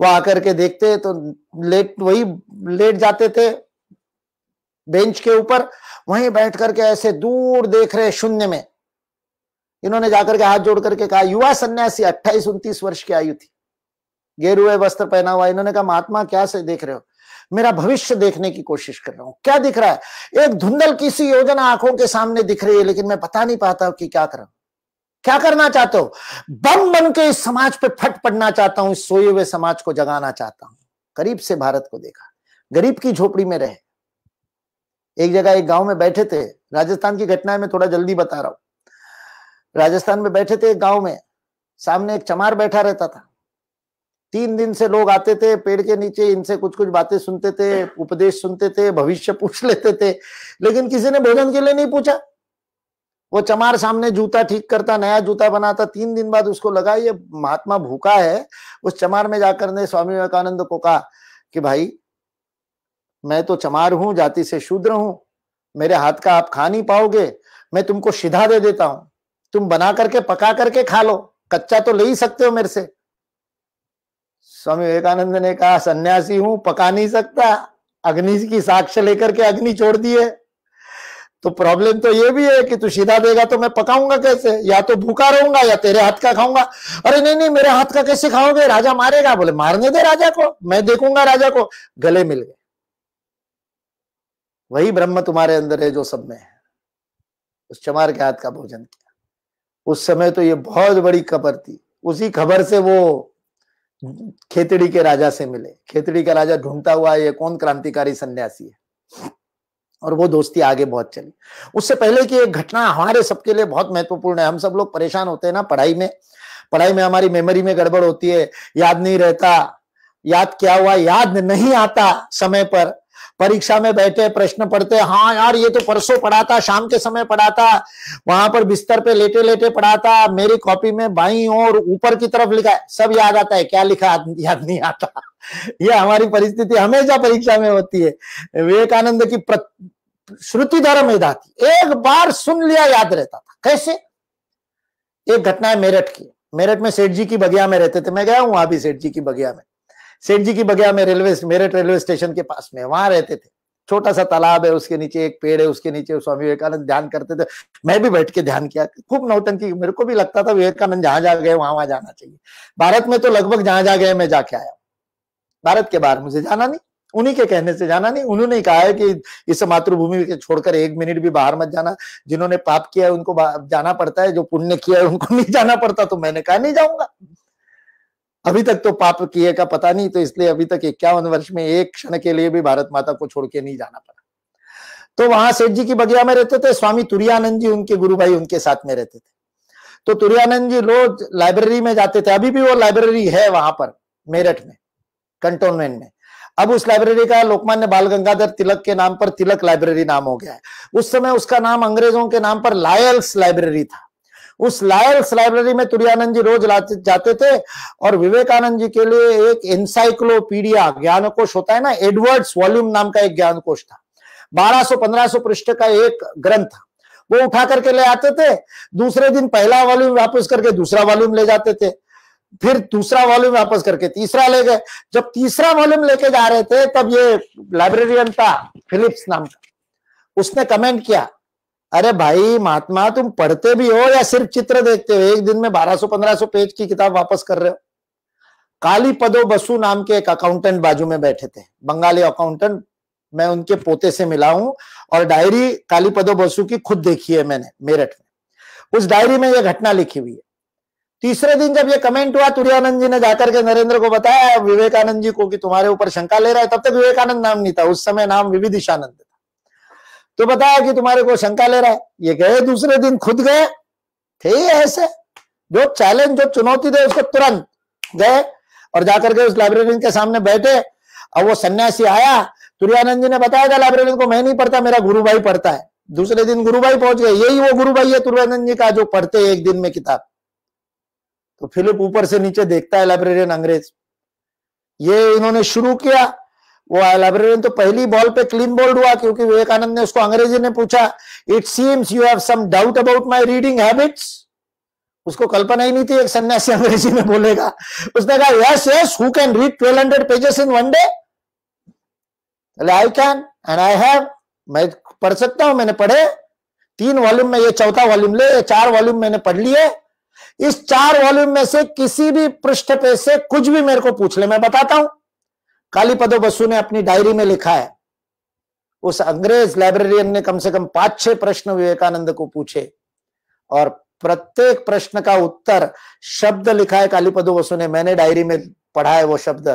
वो आकर के देखते तो लेट, वही लेट जाते थे बेंच के ऊपर, वहीं बैठ करके ऐसे दूर देख रहे शून्य में। इन्होंने जाकर के हाथ जोड़ करके कहा, युवा सन्यासी, अट्ठाईस, उनतीस वर्ष की आयु थी। गेरुए वस्त्र पहना हुआ इन्होंने कहा, महात्मा, क्या से देख रहे हो? मेरा भविष्य देखने की कोशिश कर रहा हूँ। क्या दिख रहा है? एक धुंधल किसी योजना आँखों के सामने दिख रही है, लेकिन मैं पता नहीं पाता कि क्या करूँ। क्या करना चाहते हो? बम बन के इस समाज पे फट पड़ना चाहता हूँ इस सोए हुए समाज को जगाना चाहता हूँ। करीब से भारत को देखा। गरीब की झोपड़ी में रहे। एक जगह एक गाँव में बैठे थे। राजस्थान की घटना में थोड़ा जल्दी बता रहा हूँ। राजस्थान में बैठे थे एक गाँव में। सामने एक चमार बैठा रहता था। तीन दिन से लोग आते थे, पेड़ के नीचे इनसे कुछ कुछ बातें सुनते थे, उपदेश सुनते थे, भविष्य पूछ लेते थे, लेकिन किसी ने भोजन के लिए नहीं पूछा। वो चमार सामने जूता ठीक करता, नया जूता बनाता, तीन दिन बाद उसको लगा, ये महात्मा भूखा है। उस चमार में जाकर ने स्वामी विवेकानंद को कहा कि, भाई, मैं तो चमार हूँ, जाति से शूद्र हूँ। मेरे हाथ का आप खा नहीं पाओगे। मैं तुमको सीधा दे देता हूँ। तुम बना करके, पका करके खा लो। कच्चा तो ले ही सकते हो मेरे से। स्वामी विवेकानंद ने कहा, सन्यासी हूँ, पका नहीं सकता। अग्नि की साक्ष लेकर के अग्नि छोड़ दिए। तो प्रॉब्लम तो ये भी है कि तू सीधा देगा तो मैं पकाऊँगा कैसे? या तो भूखा रहूँगा, या तेरे हाथ का खाऊँगा। अरे नहीं नहीं, मेरे हाथ का कैसे खाओगे? राजा मारेगा। बोले, मारने दे राजा को। मैं देखूँगा राजा को। गले मिल गए। वही ब्रह्म तुम्हारे अंदर है जो सब में है। उस चमार के हाथ का भोजन किया। उस समय तो ये बहुत बड़ी खबर थी। उसी खबर से वो खेतड़ी के राजा से मिले। खेतड़ी का राजा ढूंढता हुआ, ये कौन क्रांतिकारी सन्यासी है? और वो दोस्ती आगे बहुत चली। उससे पहले की एक घटना हमारे सबके लिए बहुत महत्वपूर्ण है, हम सब लोग परेशान होते हैं ना पढ़ाई में। पढ़ाई में हमारी मेमोरी में गड़बड़ होती है, याद नहीं रहता, याद क्या हुआ, याद नहीं आता समय पर। परीक्षा में बैठे, प्रश्न पढ़ते हाँ यार, ये तो परसों पढ़ा था शाम के समय पढ़ा था वहाँ पर बिस्तर पे लेटे लेटे पढ़ा था मेरी कॉपी में बाई और ऊपर की तरफ़ लिखा है सब याद आता है, क्या लिखा, याद नहीं आता। ये हमारी परिस्थिति हमेशा परीक्षा में होती है। विवेकानंद की श्रुति धर्म मेधा थी। एक बार सुन लिया, याद रहता था। कैसे? एक घटना है मेरठ की। मेरठ में सेठ जी की बगिया में रहते थे। मैं गया हूँ वहाँ भी सेठ जी की बगिया में। सेठ जी की बगिया में रेलवे मेरठ रेलवे स्टेशन के पास में, वहाँ रहते थे। छोटा सा तालाब है, उसके नीचे एक पेड़ है, उसके नीचे स्वामी विवेकानंद ध्यान करते थे। मैं भी बैठ के ध्यान किया, खूब नौटंकी मेरे को भी लगता था विवेकानंद जहाँ जा गए, वहाँ वहाँ जाना चाहिए। भारत में तो लगभग जहाँ जा गए, मैं जाके आया भारत के बाहर मुझे जाना नहीं, उन्हीं के कहने से जाना नहीं, उन्होंने कहा है कि इस मातृभूमि के छोड़कर एक मिनट भी बाहर मत जाना, जिन्होंने पाप किया है, उनको जाना पड़ता है, जो पुण्य किया है, उनको नहीं जाना पड़ता तो मैंने कहा, नहीं जाऊँगा। अभी तक तो पाप किए का पता नहीं तो इसलिए अभी तक इक्यावन वर्ष में एक क्षण के लिए भी भारत माता को छोड़ के नहीं जाना पड़ा। तो वहाँ सेठ जी की बगिया में रहते थे, स्वामी तुरियानंद जी उनके गुरु भाई उनके साथ में रहते थे। तो तुरियानंद जी रोज लाइब्रेरी में जाते थे, अभी भी वो लाइब्रेरी है वहाँ पर, मेरठ में, कंटोनमेंट में। अब उस लाइब्रेरी का लोकमान्य बाल गंगाधर तिलक के नाम पर तिलक लाइब्रेरी नाम हो गया है। उस समय उसका नाम अंग्रेज़ों के नाम पर लायल्स लाइब्रेरी था। उस लायल्स लाइब्रेरी में तुरानंद जी रोज जाते थे और विवेकानंद जी के लिए एक इंसाइक्लोपीडिया ज्ञान कोश होता है ना, एडवर्ड्स वॉल्यूम नाम का एक ज्ञान कोश था 1200-1500 पृष्ठ का एक ग्रंथ वो उठा करके ले आते थे, दूसरे दिन पहला वॉल्यूम वापस करके दूसरा वॉल्यूम ले जाते थे, फिर दूसरा वॉल्यूम वापस करके तीसरा ले गए। जब तीसरा वॉल्यूम लेके जा रहे थे, तब ये लाइब्रेरियन था, फिलिप्स नाम का। उसने कमेंट किया अरे भाई, महात्मा, तुम पढ़ते भी हो या सिर्फ़ चित्र देखते हो? एक दिन में 1200-1500 पेज की किताब वापस कर रहे हो? काली पदो बसु नाम के एक अकाउंटेंट बाजू में बैठे थे। बंगाली अकाउंटेंट मैं उनके पोते से मिला हूँ और डायरी काली पदो बसु की खुद देखी है मैंने, मेरठ में। उस डायरी में यह घटना लिखी हुई है। तीसरे दिन जब ये कमेंट हुआ, तुरानंद जी ने जाकर के नरेंद्र को बताया, विवेकानंद जी को कि तुम्हारे ऊपर शंका ले रहा है, तब तक विवेकानंद नाम नहीं था। उस समय नाम विविधिशानंद तो बताया कि तुम्हारे को शंका ले रहा है। ये गए दूसरे दिन, खुद गए। थे ऐसे। जो चैलेंज जो चुनौती दे, उसको तुरंत गए और जाकर के उस लाइब्रेरियन के सामने बैठे। और वो सन्यासी आया। तुरानंद जी ने बताया था लाइब्रेरियन को मैं नहीं पढ़ता, मेरा गुरु भाई पढ़ता है। दूसरे दिन गुरु भाई पहुँच गए। यही वो गुरु भाई है तुरानंद जी का, जो पढ़ते एक दिन में किताब। तो फिलिप ऊपर से नीचे देखता है लाइब्रेरियन अंग्रेज़। ये इन्होंने शुरू किया। वो लाइब्रेरियन तो पहली बॉल पे क्लीन बोल्ड हुआ क्योंकि विवेकानंद ने उसको अंग्रेज़ी ने पूछा it seems you have some doubt about my reading habits उसको कल्पना ही नहीं थी, एक सन्यासी अंग्रेज़ी में बोलेगा। उसने कहा yes yes who can read 1200 pages in one day I can and I have मैं पढ़ सकता हूँ, मैंने पढ़े। तीन वॉल्यूम में ये चौथा वॉल्यूम ले, ये चार वॉल्यूम मैंने पढ़ लिए। इस चार वॉल्यूम में से किसी भी पृष्ठ पे से कुछ भी मेरे को पूछ ले, मैं बताता हूँ। कालीपदो बसु ने अपनी डायरी में लिखा है। उस अंग्रेज़ लाइब्रेरियन ने कम से कम पाँच छह प्रश्न विवेकानंद को पूछे और प्रत्येक प्रश्न का उत्तर शब्द लिखा है कालीपदो बसु ने। मैंने डायरी में पढ़ा है वो शब्द।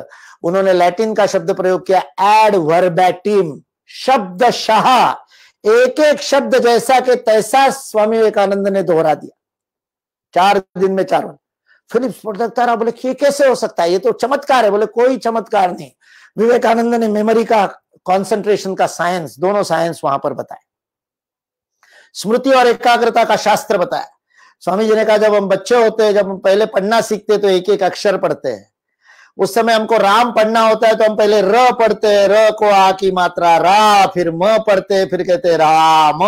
उन्होंने लैटिन का शब्द प्रयोग किया एड वर्बैटिम, शब्द शाह एक एक शब्द जैसा के तैसा स्वामी विवेकानंद ने दोहरा दिया। चार दिन में चारों। फिलिप्स प्रोडक्टर बोले, ये कैसे हो सकता है? ये तो चमत्कार है, बोले, कोई चमत्कार नहीं। विवेकानंद ने मेमोरी का कंसंट्रेशन का साइंस दोनों साइंस वहाँ पर बताए। स्मृति और एकाग्रता का शास्त्र बताया। स्वामी जी ने कहा, जब हम बच्चे होते हैं, जब हम पहले पढ़ना सीखते तो एक एक अक्षर पढ़ते हैं। उस समय हमको राम पढ़ना होता है तो हम पहले र पढ़ते हैं, र को आ की मात्रा, रा, फिर म पढ़ते फिर कहते राम।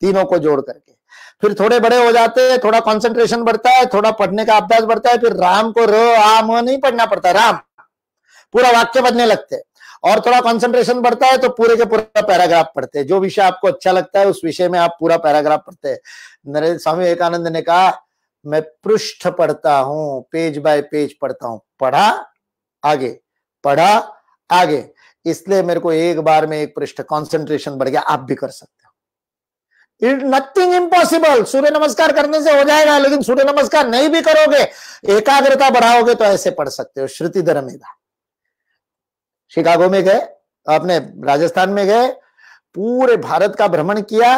तीनों को जोड़ करके। फिर थोड़े बड़े हो जाते हैं, थोड़ा कंसंट्रेशन बढ़ता है, थोड़ा पढ़ने का अभ्यास बढ़ता है, फिर राम को र, आ, म नहीं पढ़ना पड़ता, राम। पूरा वाक्य बनने लगते हैं। और थोड़ा कंसंट्रेशन बढ़ता है तो पूरे के पूरा पैराग्राफ पढ़ते हैं। जो विषय आपको अच्छा लगता है, उस विषय में आप पूरा पैराग्राफ पढ़ते हैं। नरेंद्र, स्वामी विवेकानंद ने कहा, मैं पृष्ठ पढ़ता हूँ, पेज बाय पेज पढ़ता हूँ। पढ़ा, आगे। पढ़ा, आगे। इसलिए मेरे को एक बार में एक पृष्ठ कंसंट्रेशन बढ़ गया। आप भी कर सकते हो। इट नथिंग इम्पॉसिबल सूर्य नमस्कार करने से हो जाएगा, लेकिन सूर्य नमस्कार नहीं भी करोगे, एकाग्रता बढ़ाओगे तो ऐसे पढ़ सकते हो। श्रुति धर्मेदा शिकागो में गए आपने राजस्थान में गए, पूरे भारत का भ्रमण किया।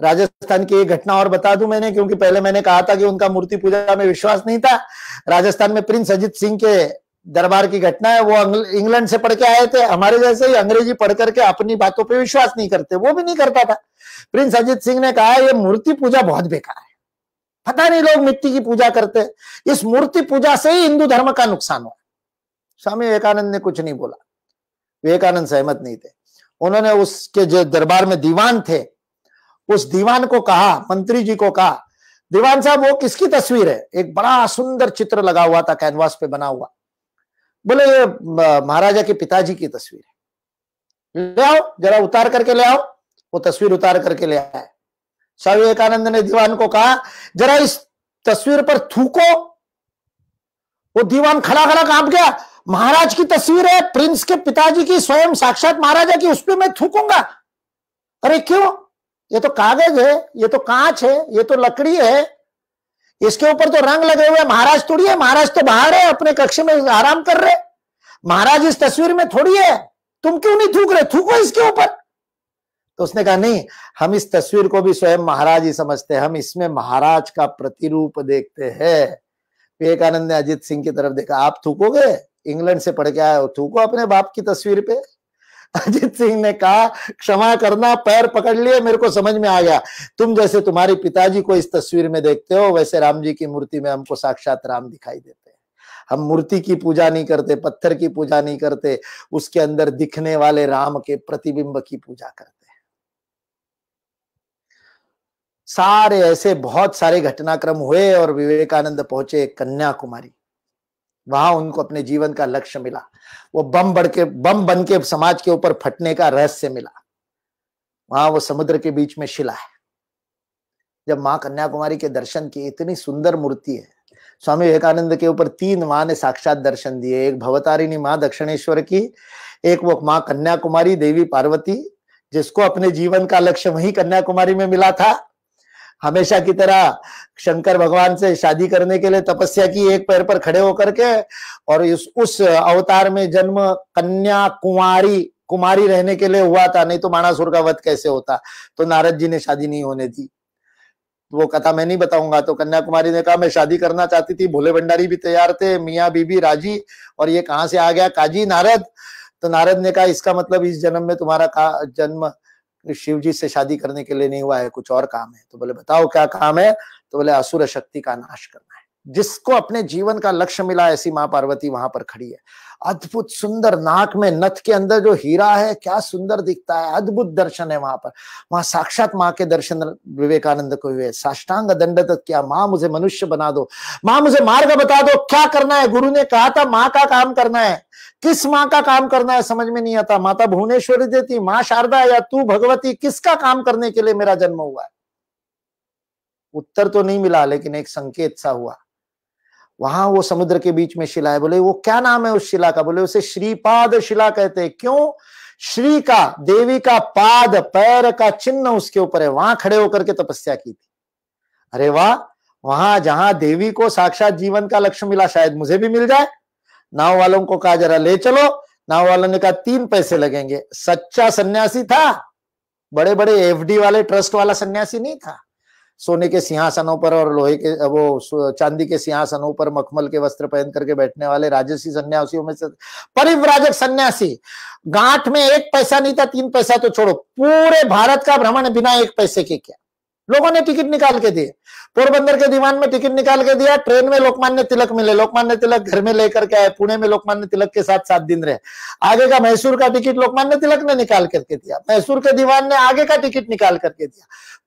राजस्थान की एक घटना और बता दूँ मैंने, क्योंकि पहले मैंने कहा था कि उनका मूर्ति पूजा में विश्वास नहीं था। राजस्थान में प्रिंस अजीत सिंह के दरबार की घटना है, वो इंग्लैंड से पढ़ के आए थे। हमारे जैसे ही अंग्रेज़ी पढ़ करके अपनी बातों पे विश्वास नहीं करते, वो भी नहीं करता था। प्रिंस अजीत सिंह ने कहा, ये मूर्ति पूजा बहुत बेकार है। पता नहीं लोग मिट्टी की पूजा करते इस मूर्ति पूजा से ही हिंदू धर्म का नुकसान हुआ स्वामी विवेकानंद ने कुछ नहीं बोला। विवेकानंद सहमत नहीं थे। उन्होंने उसके जो दरबार में दीवान थे, उस दीवान को कहा, मंत्री जी को कहा, दीवान साहब, वो किसकी तस्वीर है? एक बड़ा सुंदर चित्र लगा हुआ था, कैनवास पे बना हुआ। बोले, ये महाराजा के पिताजी की तस्वीर है। ले आओ, जरा उतार करके ले आओ। वो तस्वीर उतार करके ले आए। स्वामी विवेकानंद ने दीवान को कहा, जरा इस तस्वीर पर थूको। वो दीवान खड़ा खड़ा काँप गया। महाराज की तस्वीर है, प्रिंस के पिताजी की, स्वयं साक्षात महाराजा की, उस पर मैं थूकूँगा। अरे क्यों? ये तो कागज़ है, ये तो कांच है, ये तो लकड़ी है। इसके ऊपर तो रंग लगे हुए महाराज थोड़ी है, महाराज तो बाहर है, अपने कक्ष में आराम कर रहे। महाराज इस तस्वीर में थोड़ी है, तुम क्यों नहीं थूक रहे? थूको इसके ऊपर। तो उसने कहा, नहीं, हम इस तस्वीर को भी स्वयं महाराज ही समझते हैं, हम इसमें महाराज का प्रतिरूप देखते हैं। विवेकानंद ने अजित सिंह की तरफ़ देखा, आप थूकोगे? इंग्लैंड से पढ़ के आए हो। थूको अपने बाप की तस्वीर पे? अजीत सिंह ने कहा, क्षमा करना, पैर पकड़ लिए, मेरे को समझ में आ गया। तुम जैसे तुम्हारे पिताजी को इस तस्वीर में देखते हो, वैसे राम जी की मूर्ति में हमको साक्षात राम दिखाई देते हैं। हम मूर्ति की पूजा नहीं करते, पत्थर की पूजा नहीं करते, उसके अंदर दिखने वाले राम के प्रतिबिंब की पूजा करते हैं। सारे ऐसे बहुत सारे घटनाक्रम हुए और विवेकानंद पहुँचे कन्याकुमारी। वहाँ उनको अपने जीवन का लक्ष्य मिला। वो बम बढ़ के, बम बन के समाज के ऊपर फटने का रहस्य मिला। वहाँ वो समुद्र के बीच में शिला है। जब माँ कन्याकुमारी के दर्शन की इतनी सुंदर मूर्ति है, स्वामी विवेकानंद के ऊपर तीन माँ ने साक्षात दर्शन दिए। एक भवतारिणी माँ दक्षिणेश्वर की, एक वो माँ कन्याकुमारी देवी पार्वती, जिसको अपने जीवन का लक्ष्य वही कन्याकुमारी में मिला था। हमेशा की तरह शंकर भगवान से शादी करने के लिए तपस्या की, एक पैर पर खड़े होकर के और इस, उस अवतार में जन्म कन्या कुमारी कुमारी रहने के लिए हुआ था, नहीं तो मानासुर का वध कैसे होता? तो नारद जी ने शादी नहीं होने दी। वो कथा मैं नहीं बताऊँगा तो कन्याकुमारी ने कहा, मैं शादी करना चाहती थी, भोले भंडारी भी तैयार थे, मियाँ बीबी राज़ी, और ये कहाँ से आ गया? काजी नारद। तो नारद ने कहा, इसका मतलब इस जन्म में तुम्हारा का, जन्म शिव जी से शादी करने के लिए नहीं हुआ है, कुछ और काम है। तो बोले, बताओ क्या काम है? तो बोले, असुर शक्ति का नाश करना है। जिसको अपने जीवन का लक्ष्य मिला ऐसी माँ पार्वती वहाँ पर खड़ी है। अद्भुत सुंदर नाक में नथ के अंदर जो हीरा है, क्या सुंदर दिखता है, अद्भुत दर्शन है वहाँ पर। वहाँ साक्षात माँ के दर्शन, विवेकानंद को हुए। साष्टांग दंड किया, माँ मुझे मनुष्य बना दो। माँ मुझे मार्ग बता दो, क्या करना है? गुरु ने कहा था, माँ का काम करना है। किस माँ का काम करना है, समझ में नहीं आता। माता भुवनेश्वरी देती, माँ शारदा, या तू भगवती, किसका काम करने के लिए मेरा जन्म हुआ है? उत्तर तो नहीं मिला, लेकिन एक संकेत सा हुआ। वहाँ वो समुद्र के बीच में शिला है। बोले, वो क्या नाम है उस शिला का? बोले, उसे श्रीपाद शिला कहते हैं। क्यों? श्री का, देवी का पाद, पैर का चिन्ह उसके ऊपर है। वहाँ खड़े होकर के तपस्या की थी। अरे वाह! वहाँ जहाँ देवी को साक्षात जीवन का लक्ष्य मिला, शायद मुझे भी मिल जाए। नाव वालों को कहा, जरा ले चलो। नाव वालों ने कहा, तीन पैसे लगेंगे। सच्चा सन्यासी था। बड़े बड़े एफडी वाले, ट्रस्ट वाला सन्यासी नहीं था। सोने के सिंहासनों पर और लोहे के, वो चांदी के सिंहासनों पर मखमल के वस्त्र पहन करके बैठने वाले राजसी सन्यासियों में से, परिव्राजक सन्यासी। गांठ में एक पैसा नहीं था, तीन पैसा तो छोड़ो। पूरे भारत का भ्रमण बिना एक पैसे के किया। लोगों ने टिकट निकाल के दिए। पोरबंदर के दीवान में टिकट निकाल के दिया। ट्रेन में लोकमान्य तिलक मिले। लोकमान्य तिलक घर में लेकर के आए। पुणे में लोकमान्य तिलक के साथ सात दिन रहे। आगे का मैसूर का टिकट लोकमान्य तिलक ने निकाल करके दिया। मैसूर के दीवान ने आगे का टिकट निकाल करके दिया।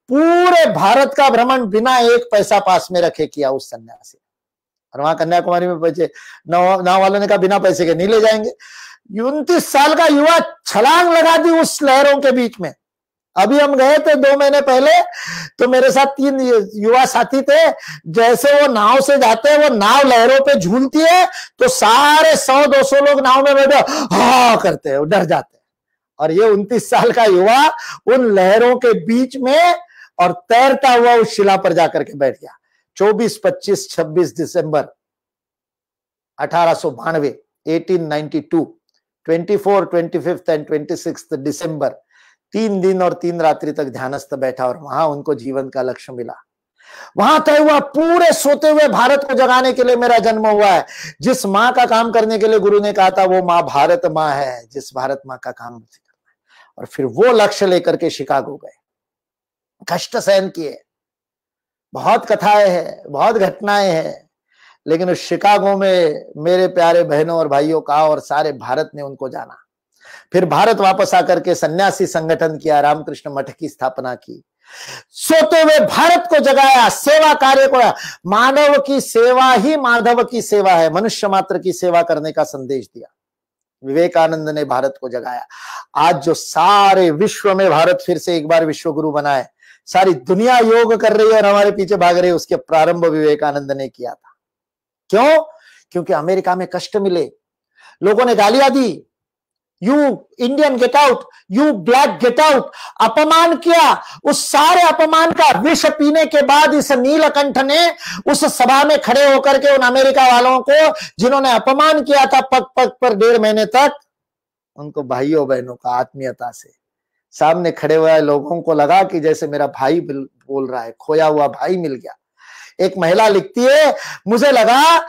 पूरे भारत का भ्रमण बिना एक पैसा पास में रखे किया उस सन्यासी और वहाँ कन्याकुमारी में बचे, नाव वालों ने कहा, बिना पैसे के नहीं ले जाएँगे। उन्तीस साल का युवा छलांग लगा दी उस लहरों के बीच में। अभी हम गए थे दो महीने पहले तो मेरे साथ तीन युवा साथी थे। जैसे वो नाव से जाते हैं, वो नाव लहरों पे झूलती है तो सारे सौ, दो सौ लोग नाव में बैठे, हा करते हैं डर जाते हैं। और ये उन्तीस साल का युवा उन लहरों के बीच में और तैरता हुआ उस शिला पर जाकर के बैठ गया। चौबीस, पच्चीस, छब्बीस दिसंबर अठारह सौ बानवे ट्वेंटी फिफ्थ एंड ट्वेंटी तीन दिन और तीन रात्रि तक ध्यानस्थ बैठा और वहाँ उनको जीवन का लक्ष्य मिला। वहाँ तय हुआ, पूरे सोते हुए भारत को जगाने के लिए मेरा जन्म हुआ है। जिस माँ का काम करने के लिए गुरु ने कहा था, वो माँ भारत माँ है। जिस भारत माँ का काम करना है। और फिर वो लक्ष्य लेकर के शिकागो गए। कष्ट सहन किए। बहुत कथाएँ हैं, बहुत घटनाएँ हैं, लेकिन उस शिकागो में मेरे प्यारे बहनों और भाइयों का और सारे भारत ने उनको जाना। फिर भारत वापस आकर के सन्यासी संगठन किया, रामकृष्ण मठ की स्थापना की। सोते हुए भारत को जगाया, सेवा कार्य को, मानव की सेवा ही माधव की सेवा है, मनुष्य मात्र की सेवा करने का संदेश दिया। विवेकानंद ने भारत को जगाया। आज जो सारे विश्व में भारत फिर से एक बार विश्व गुरु सारी दुनिया योग कर रही है और हमारे पीछे भाग रही है, उसके प्रारंभ विवेकानंद ने किया था। क्यों? क्योंकि अमेरिका में कष्ट मिले। लोगों ने गालियाँ दी। You Indian get out you black get out अपमान किया। उस सारे अपमान का विष पीने के बाद इस नीलकंठ ने उस सभा में खड़े होकर के उन अमेरिका वालों को, जिन्होंने अपमान किया था पग पग पर डेढ़ महीने तक, उनको भाइयों बहनों का आत्मीयता से सामने खड़े हुए लोगों को लगा कि जैसे मेरा भाई बोल रहा है, खोया हुआ भाई मिल गया। एक महिला लिखती है, मुझे लगा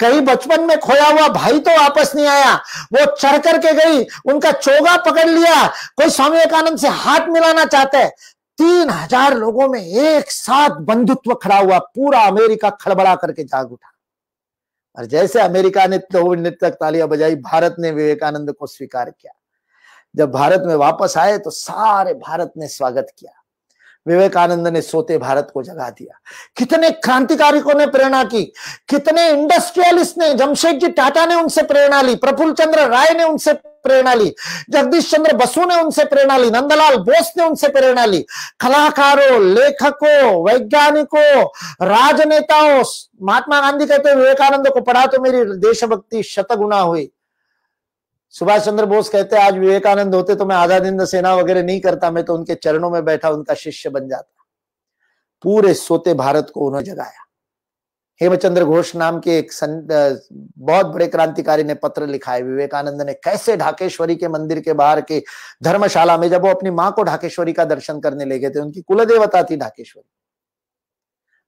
कहीं बचपन में खोया हुआ भाई तो वापस नहीं आया। वो चढ़ करके गई, उनका चोगा पकड़ लिया। कोई स्वामी विवेकानंद से हाथ मिलाना चाहते है। तीन हज़ार लोगों में एक साथ बंधुत्व खड़ा हुआ, पूरा अमेरिका खड़बड़ा करके जाग उठा। और जैसे अमेरिका ने तो नृत्य तालियाँ बजाई, भारत ने विवेकानंद को स्वीकार किया। जब भारत में वापस आए तो सारे भारत ने स्वागत किया। विवेकानंद ने सोते भारत को जगा दिया। कितने क्रांतिकारिकों ने प्रेरणा की। कितने इंडस्ट्रियलिस्ट ने, जमशेद जी टाटा ने उनसे प्रेरणा ली, प्रफुल्ल चंद्र राय ने उनसे प्रेरणा ली, जगदीश चंद्र बसु ने उनसे प्रेरणा ली, नंदलाल बोस ने उनसे प्रेरणा ली। कलाकारों, लेखकों, वैज्ञानिकों, राजनेताओं, महात्मा गांधी कहते विवेकानंद को पढ़ा तो मेरी देशभक्ति शतगुना हुई। सुभाष चंद्र बोस कहते आज विवेकानंद होते तो मैं आज़ाद हिंद सेना वगैरह नहीं करता मैं तो उनके चरणों में बैठा उनका शिष्य बन जाता। पूरे सोते भारत को उन्होंने जगाया। हेमचंद्र घोष नाम के एक सं, बहुत बड़े क्रांतिकारी ने पत्र लिखा है विवेकानंद ने कैसे ढाकेश्वरी के मंदिर के बाहर के धर्मशाला में जब वो अपनी माँ को ढाकेश्वरी का दर्शन करने ले गए थे उनकी कुलदेवता थी ढाकेश्वरी।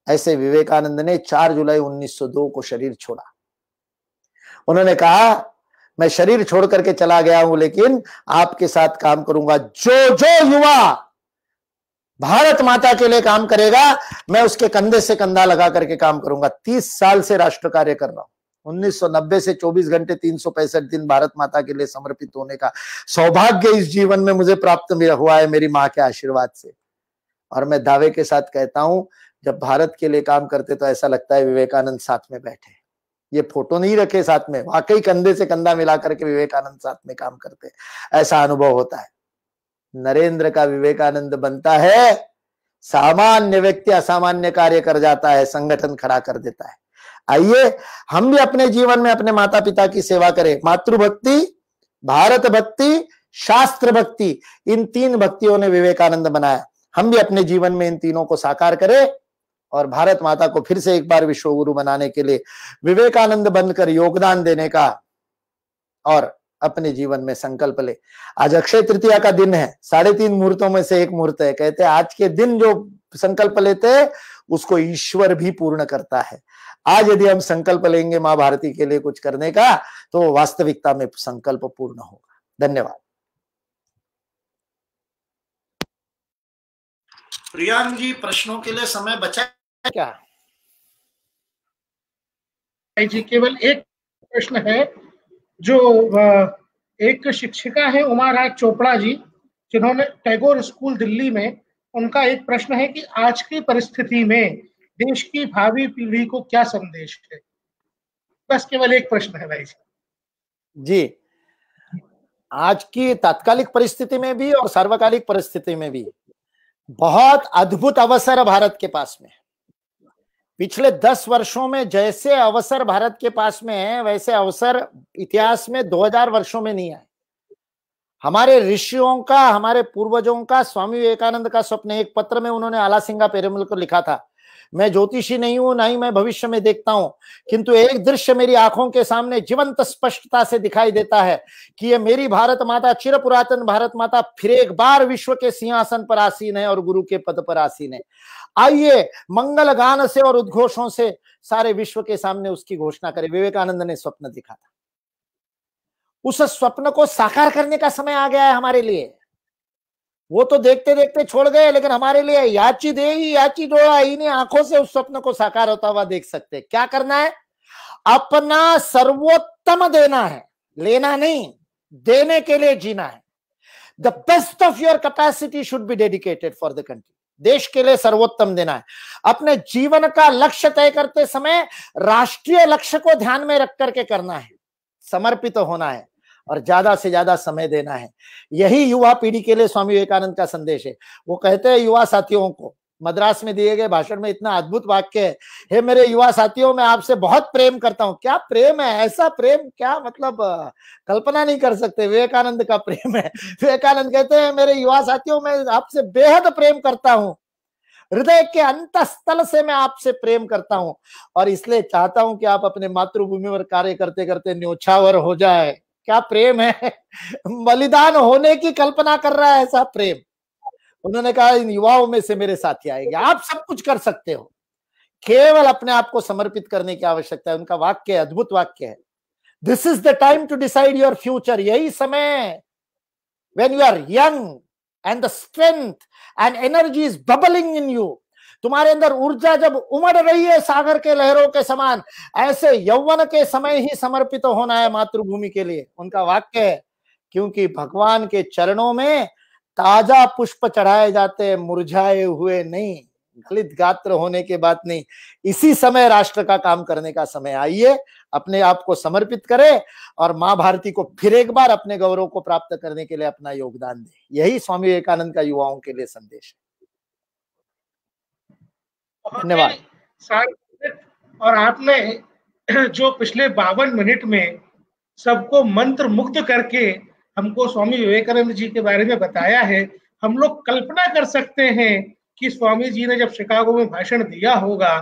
ऐसे विवेकानंद ने 4 जुलाई 1902 को शरीर छोड़ा। उन्होंने कहा मैं शरीर छोड़ करके चला गया हूँ, लेकिन आपके साथ काम करूँगा। जो जो युवा भारत माता के लिए काम करेगा, मैं उसके कंधे से कंधा लगा करके काम करूँगा। तीस साल से राष्ट्र कार्य कर रहा हूँ। 1990 से 24 घंटे तीन सौ पैंसठ दिन भारत माता के लिए समर्पित होने का सौभाग्य इस जीवन में मुझे प्राप्त हुआ है मेरी माँ के आशीर्वाद से। और मैं दावे के साथ कहता हूँ, जब भारत के लिए काम करते तो ऐसा लगता है विवेकानंद साथ में बैठे। ये फ़ोटो नहीं रखे साथ में। वाकई कंधे से कंधा मिला करके विवेकानंद साथ में काम करते ऐसा अनुभव होता है। नरेंद्र का विवेकानंद बनता है, सामान्य व्यक्ति असामान्य कार्य कर जाता है, संगठन खड़ा कर देता है। आइए, हम भी अपने जीवन में अपने माता पिता की सेवा करें। मातृभक्ति, भारत भक्ति, शास्त्र भक्ति, इन तीन भक्तियों ने विवेकानंद बनाया। हम भी अपने जीवन में इन तीनों को साकार करें। और भारत माता को फिर से एक बार विश्व गुरु बनाने के लिए विवेकानंद बनकर योगदान देने का और अपने जीवन में संकल्प ले। आज अक्षय तृतीया का दिन है। साढ़े तीन मुहूर्तों में से एक मुहूर्त है। कहते हैं, आज के दिन जो संकल्प लेते हैं, उसको ईश्वर भी पूर्ण करता है। आज यदि हम संकल्प लेंगे माँ भारती के लिए कुछ करने का तो वास्तविकता में संकल्प पूर्ण होगा। धन्यवाद। प्रियांक जी, प्रश्नों के लिए समय बचा क्या? जी केवल एक प्रश्न है जो एक शिक्षिका है उमा राज चोपड़ा जी जिन्होंने टैगोर स्कूल दिल्ली में उनका एक प्रश्न है कि आज की परिस्थिति में देश की भावी पीढ़ी को क्या संदेश है? बस केवल एक प्रश्न है भाई जी। आज की तात्कालिक परिस्थिति में भी और सार्वकालिक परिस्थिति में भी। बहुत अद्भुत अवसर भारत के पास में। पिछले दस वर्षों में जैसे अवसर भारत के पास में है, वैसे अवसर इतिहास में 2000 वर्षों में नहीं आए। हमारे ऋषियों का, हमारे पूर्वजों का, स्वामी विवेकानंद का स्वप्न एक पत्र में उन्होंने आला सिंगा पेरेमल को लिखा था। मैं ज्योतिषी नहीं हूँ, ना ही मैं भविष्य में देखता हूँ। किंतु एक दृश्य मेरी आँखों के सामने जीवंत स्पष्टता से दिखाई देता है कि ये मेरी भारत माता, चिर पुरातन भारत माता फिर एक बार विश्व के सिंहासन पर आसीन है और गुरु के पद पर आसीन है। आइए मंगल गान से और उद्घोषों से सारे विश्व के सामने उसकी घोषणा करें। विवेकानंद ने स्वप्न दिखा था। उस स्वप्न को साकार करने का समय आ गया है हमारे लिए। वो तो देखते देखते छोड़ गए, लेकिन हमारे लिए याची देगी याची डोड़ा इन्हें आँखों से उस स्वप्न को साकार होता हुआ देख सकते क्या करना है? अपना सर्वोत्तम देना है, लेना नहीं, देने के लिए जीना है। The best of your capacity should be dedicated for the country देश के लिए सर्वोत्तम देना है। अपने जीवन का लक्ष्य तय करते समय राष्ट्रीय लक्ष्य को ध्यान में रख करके करना है। समर्पित तो होना है। और ज़्यादा से ज़्यादा समय देना है। यही युवा पीढ़ी के लिए स्वामी विवेकानंद का संदेश है। वो कहते हैं, युवा साथियों को, मद्रास में दिए गए भाषण में इतना अद्भुत वाक्य है। हे मेरे युवा साथियों, मैं आपसे बहुत प्रेम करता हूँ। क्या प्रेम है? ऐसा प्रेम क्या मतलब कल्पना नहीं कर सकते। विवेकानंद का प्रेम है। विवेकानंद कहते हैं मेरे युवा साथियों, मैं आपसे बेहद प्रेम करता हूँ। हृदय के अंत स्थल से मैं आपसे प्रेम करता हूँ। और इसलिए चाहता हूँ कि आप अपने मातृभूमि पर कार्य करते करते न्योछावर हो जाए। क्या प्रेम है? बलिदान होने की कल्पना कर रहा है ऐसा प्रेम। उन्होंने कहा, इन युवाओं में से मेरे साथी आएँगे। आप सब कुछ कर सकते हो। केवल अपने आप को समर्पित करने की आवश्यकता है। उनका वाक्य है, अद्भुत वाक्य है। This is the time to decide your future यही समय when you are young and the strength and energy is bubbling in you तुम्हारे अंदर ऊर्जा जब उमड़ रही है सागर के लहरों के समान, ऐसे यौवन के समय ही समर्पित होना है मातृभूमि के लिए। उनका वाक्य है, क्योंकि भगवान के चरणों में ताज़ा पुष्प चढ़ाए जाते मुरझाए हुए नहीं। दलित गात्र होने के बाद नहीं। इसी समय राष्ट्र का काम करने का समय। आइए, अपने आप को समर्पित करें और माँ भारती को फिर एक बार अपने गौरव को प्राप्त करने के लिए अपना योगदान दे। यही स्वामी विवेकानंद का युवाओं के लिए संदेश है। धन्यवाद। और आपने जो पिछले बावन मिनट में सबको मंत्र मुक्त करके हमको स्वामी विवेकानंद जी के बारे में बताया है हम लोग कल्पना कर सकते हैं कि स्वामी जी ने जब शिकागो में भाषण दिया होगा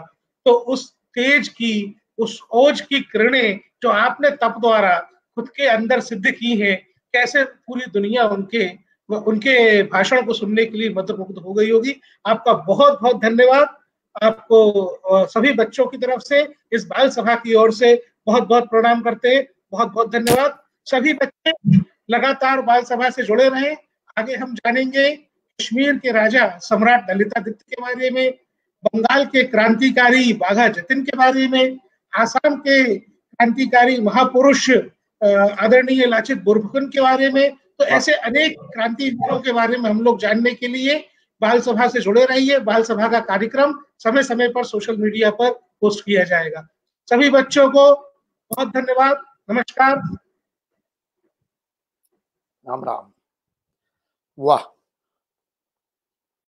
तो उस तेज की उस ओज की किरणें जो आपने तप द्वारा खुद के अंदर सिद्ध की है कैसे पूरी दुनिया उनके उनके भाषण को सुनने के लिए मंत्र मुक्त हो गई होगी। आपका बहुत बहुत धन्यवाद। आपको सभी बच्चों की तरफ़ से, इस बाल सभा की ओर से बहुत बहुत प्रणाम करते हैं। बहुत बहुत धन्यवाद। सभी बच्चे लगातार बाल सभा से जुड़े रहे। आगे हम जानेंगे कश्मीर के राजा सम्राट ललितादित्य के बारे में, बंगाल के क्रांतिकारी बाघा जतिन के बारे में, आसाम के क्रांतिकारी महापुरुष आदरणीय लाचित बुरफुकन के बारे में। तो ऐसे अनेक क्रांतिवीरों के बारे में हम लोग जानने के लिए बाल सभा से जुड़े रहिए। बाल सभा का कार्यक्रम समय समय पर सोशल मीडिया पर पोस्ट किया जाएगा। सभी बच्चों को बहुत धन्यवाद। नमस्कार। राम राम वाह।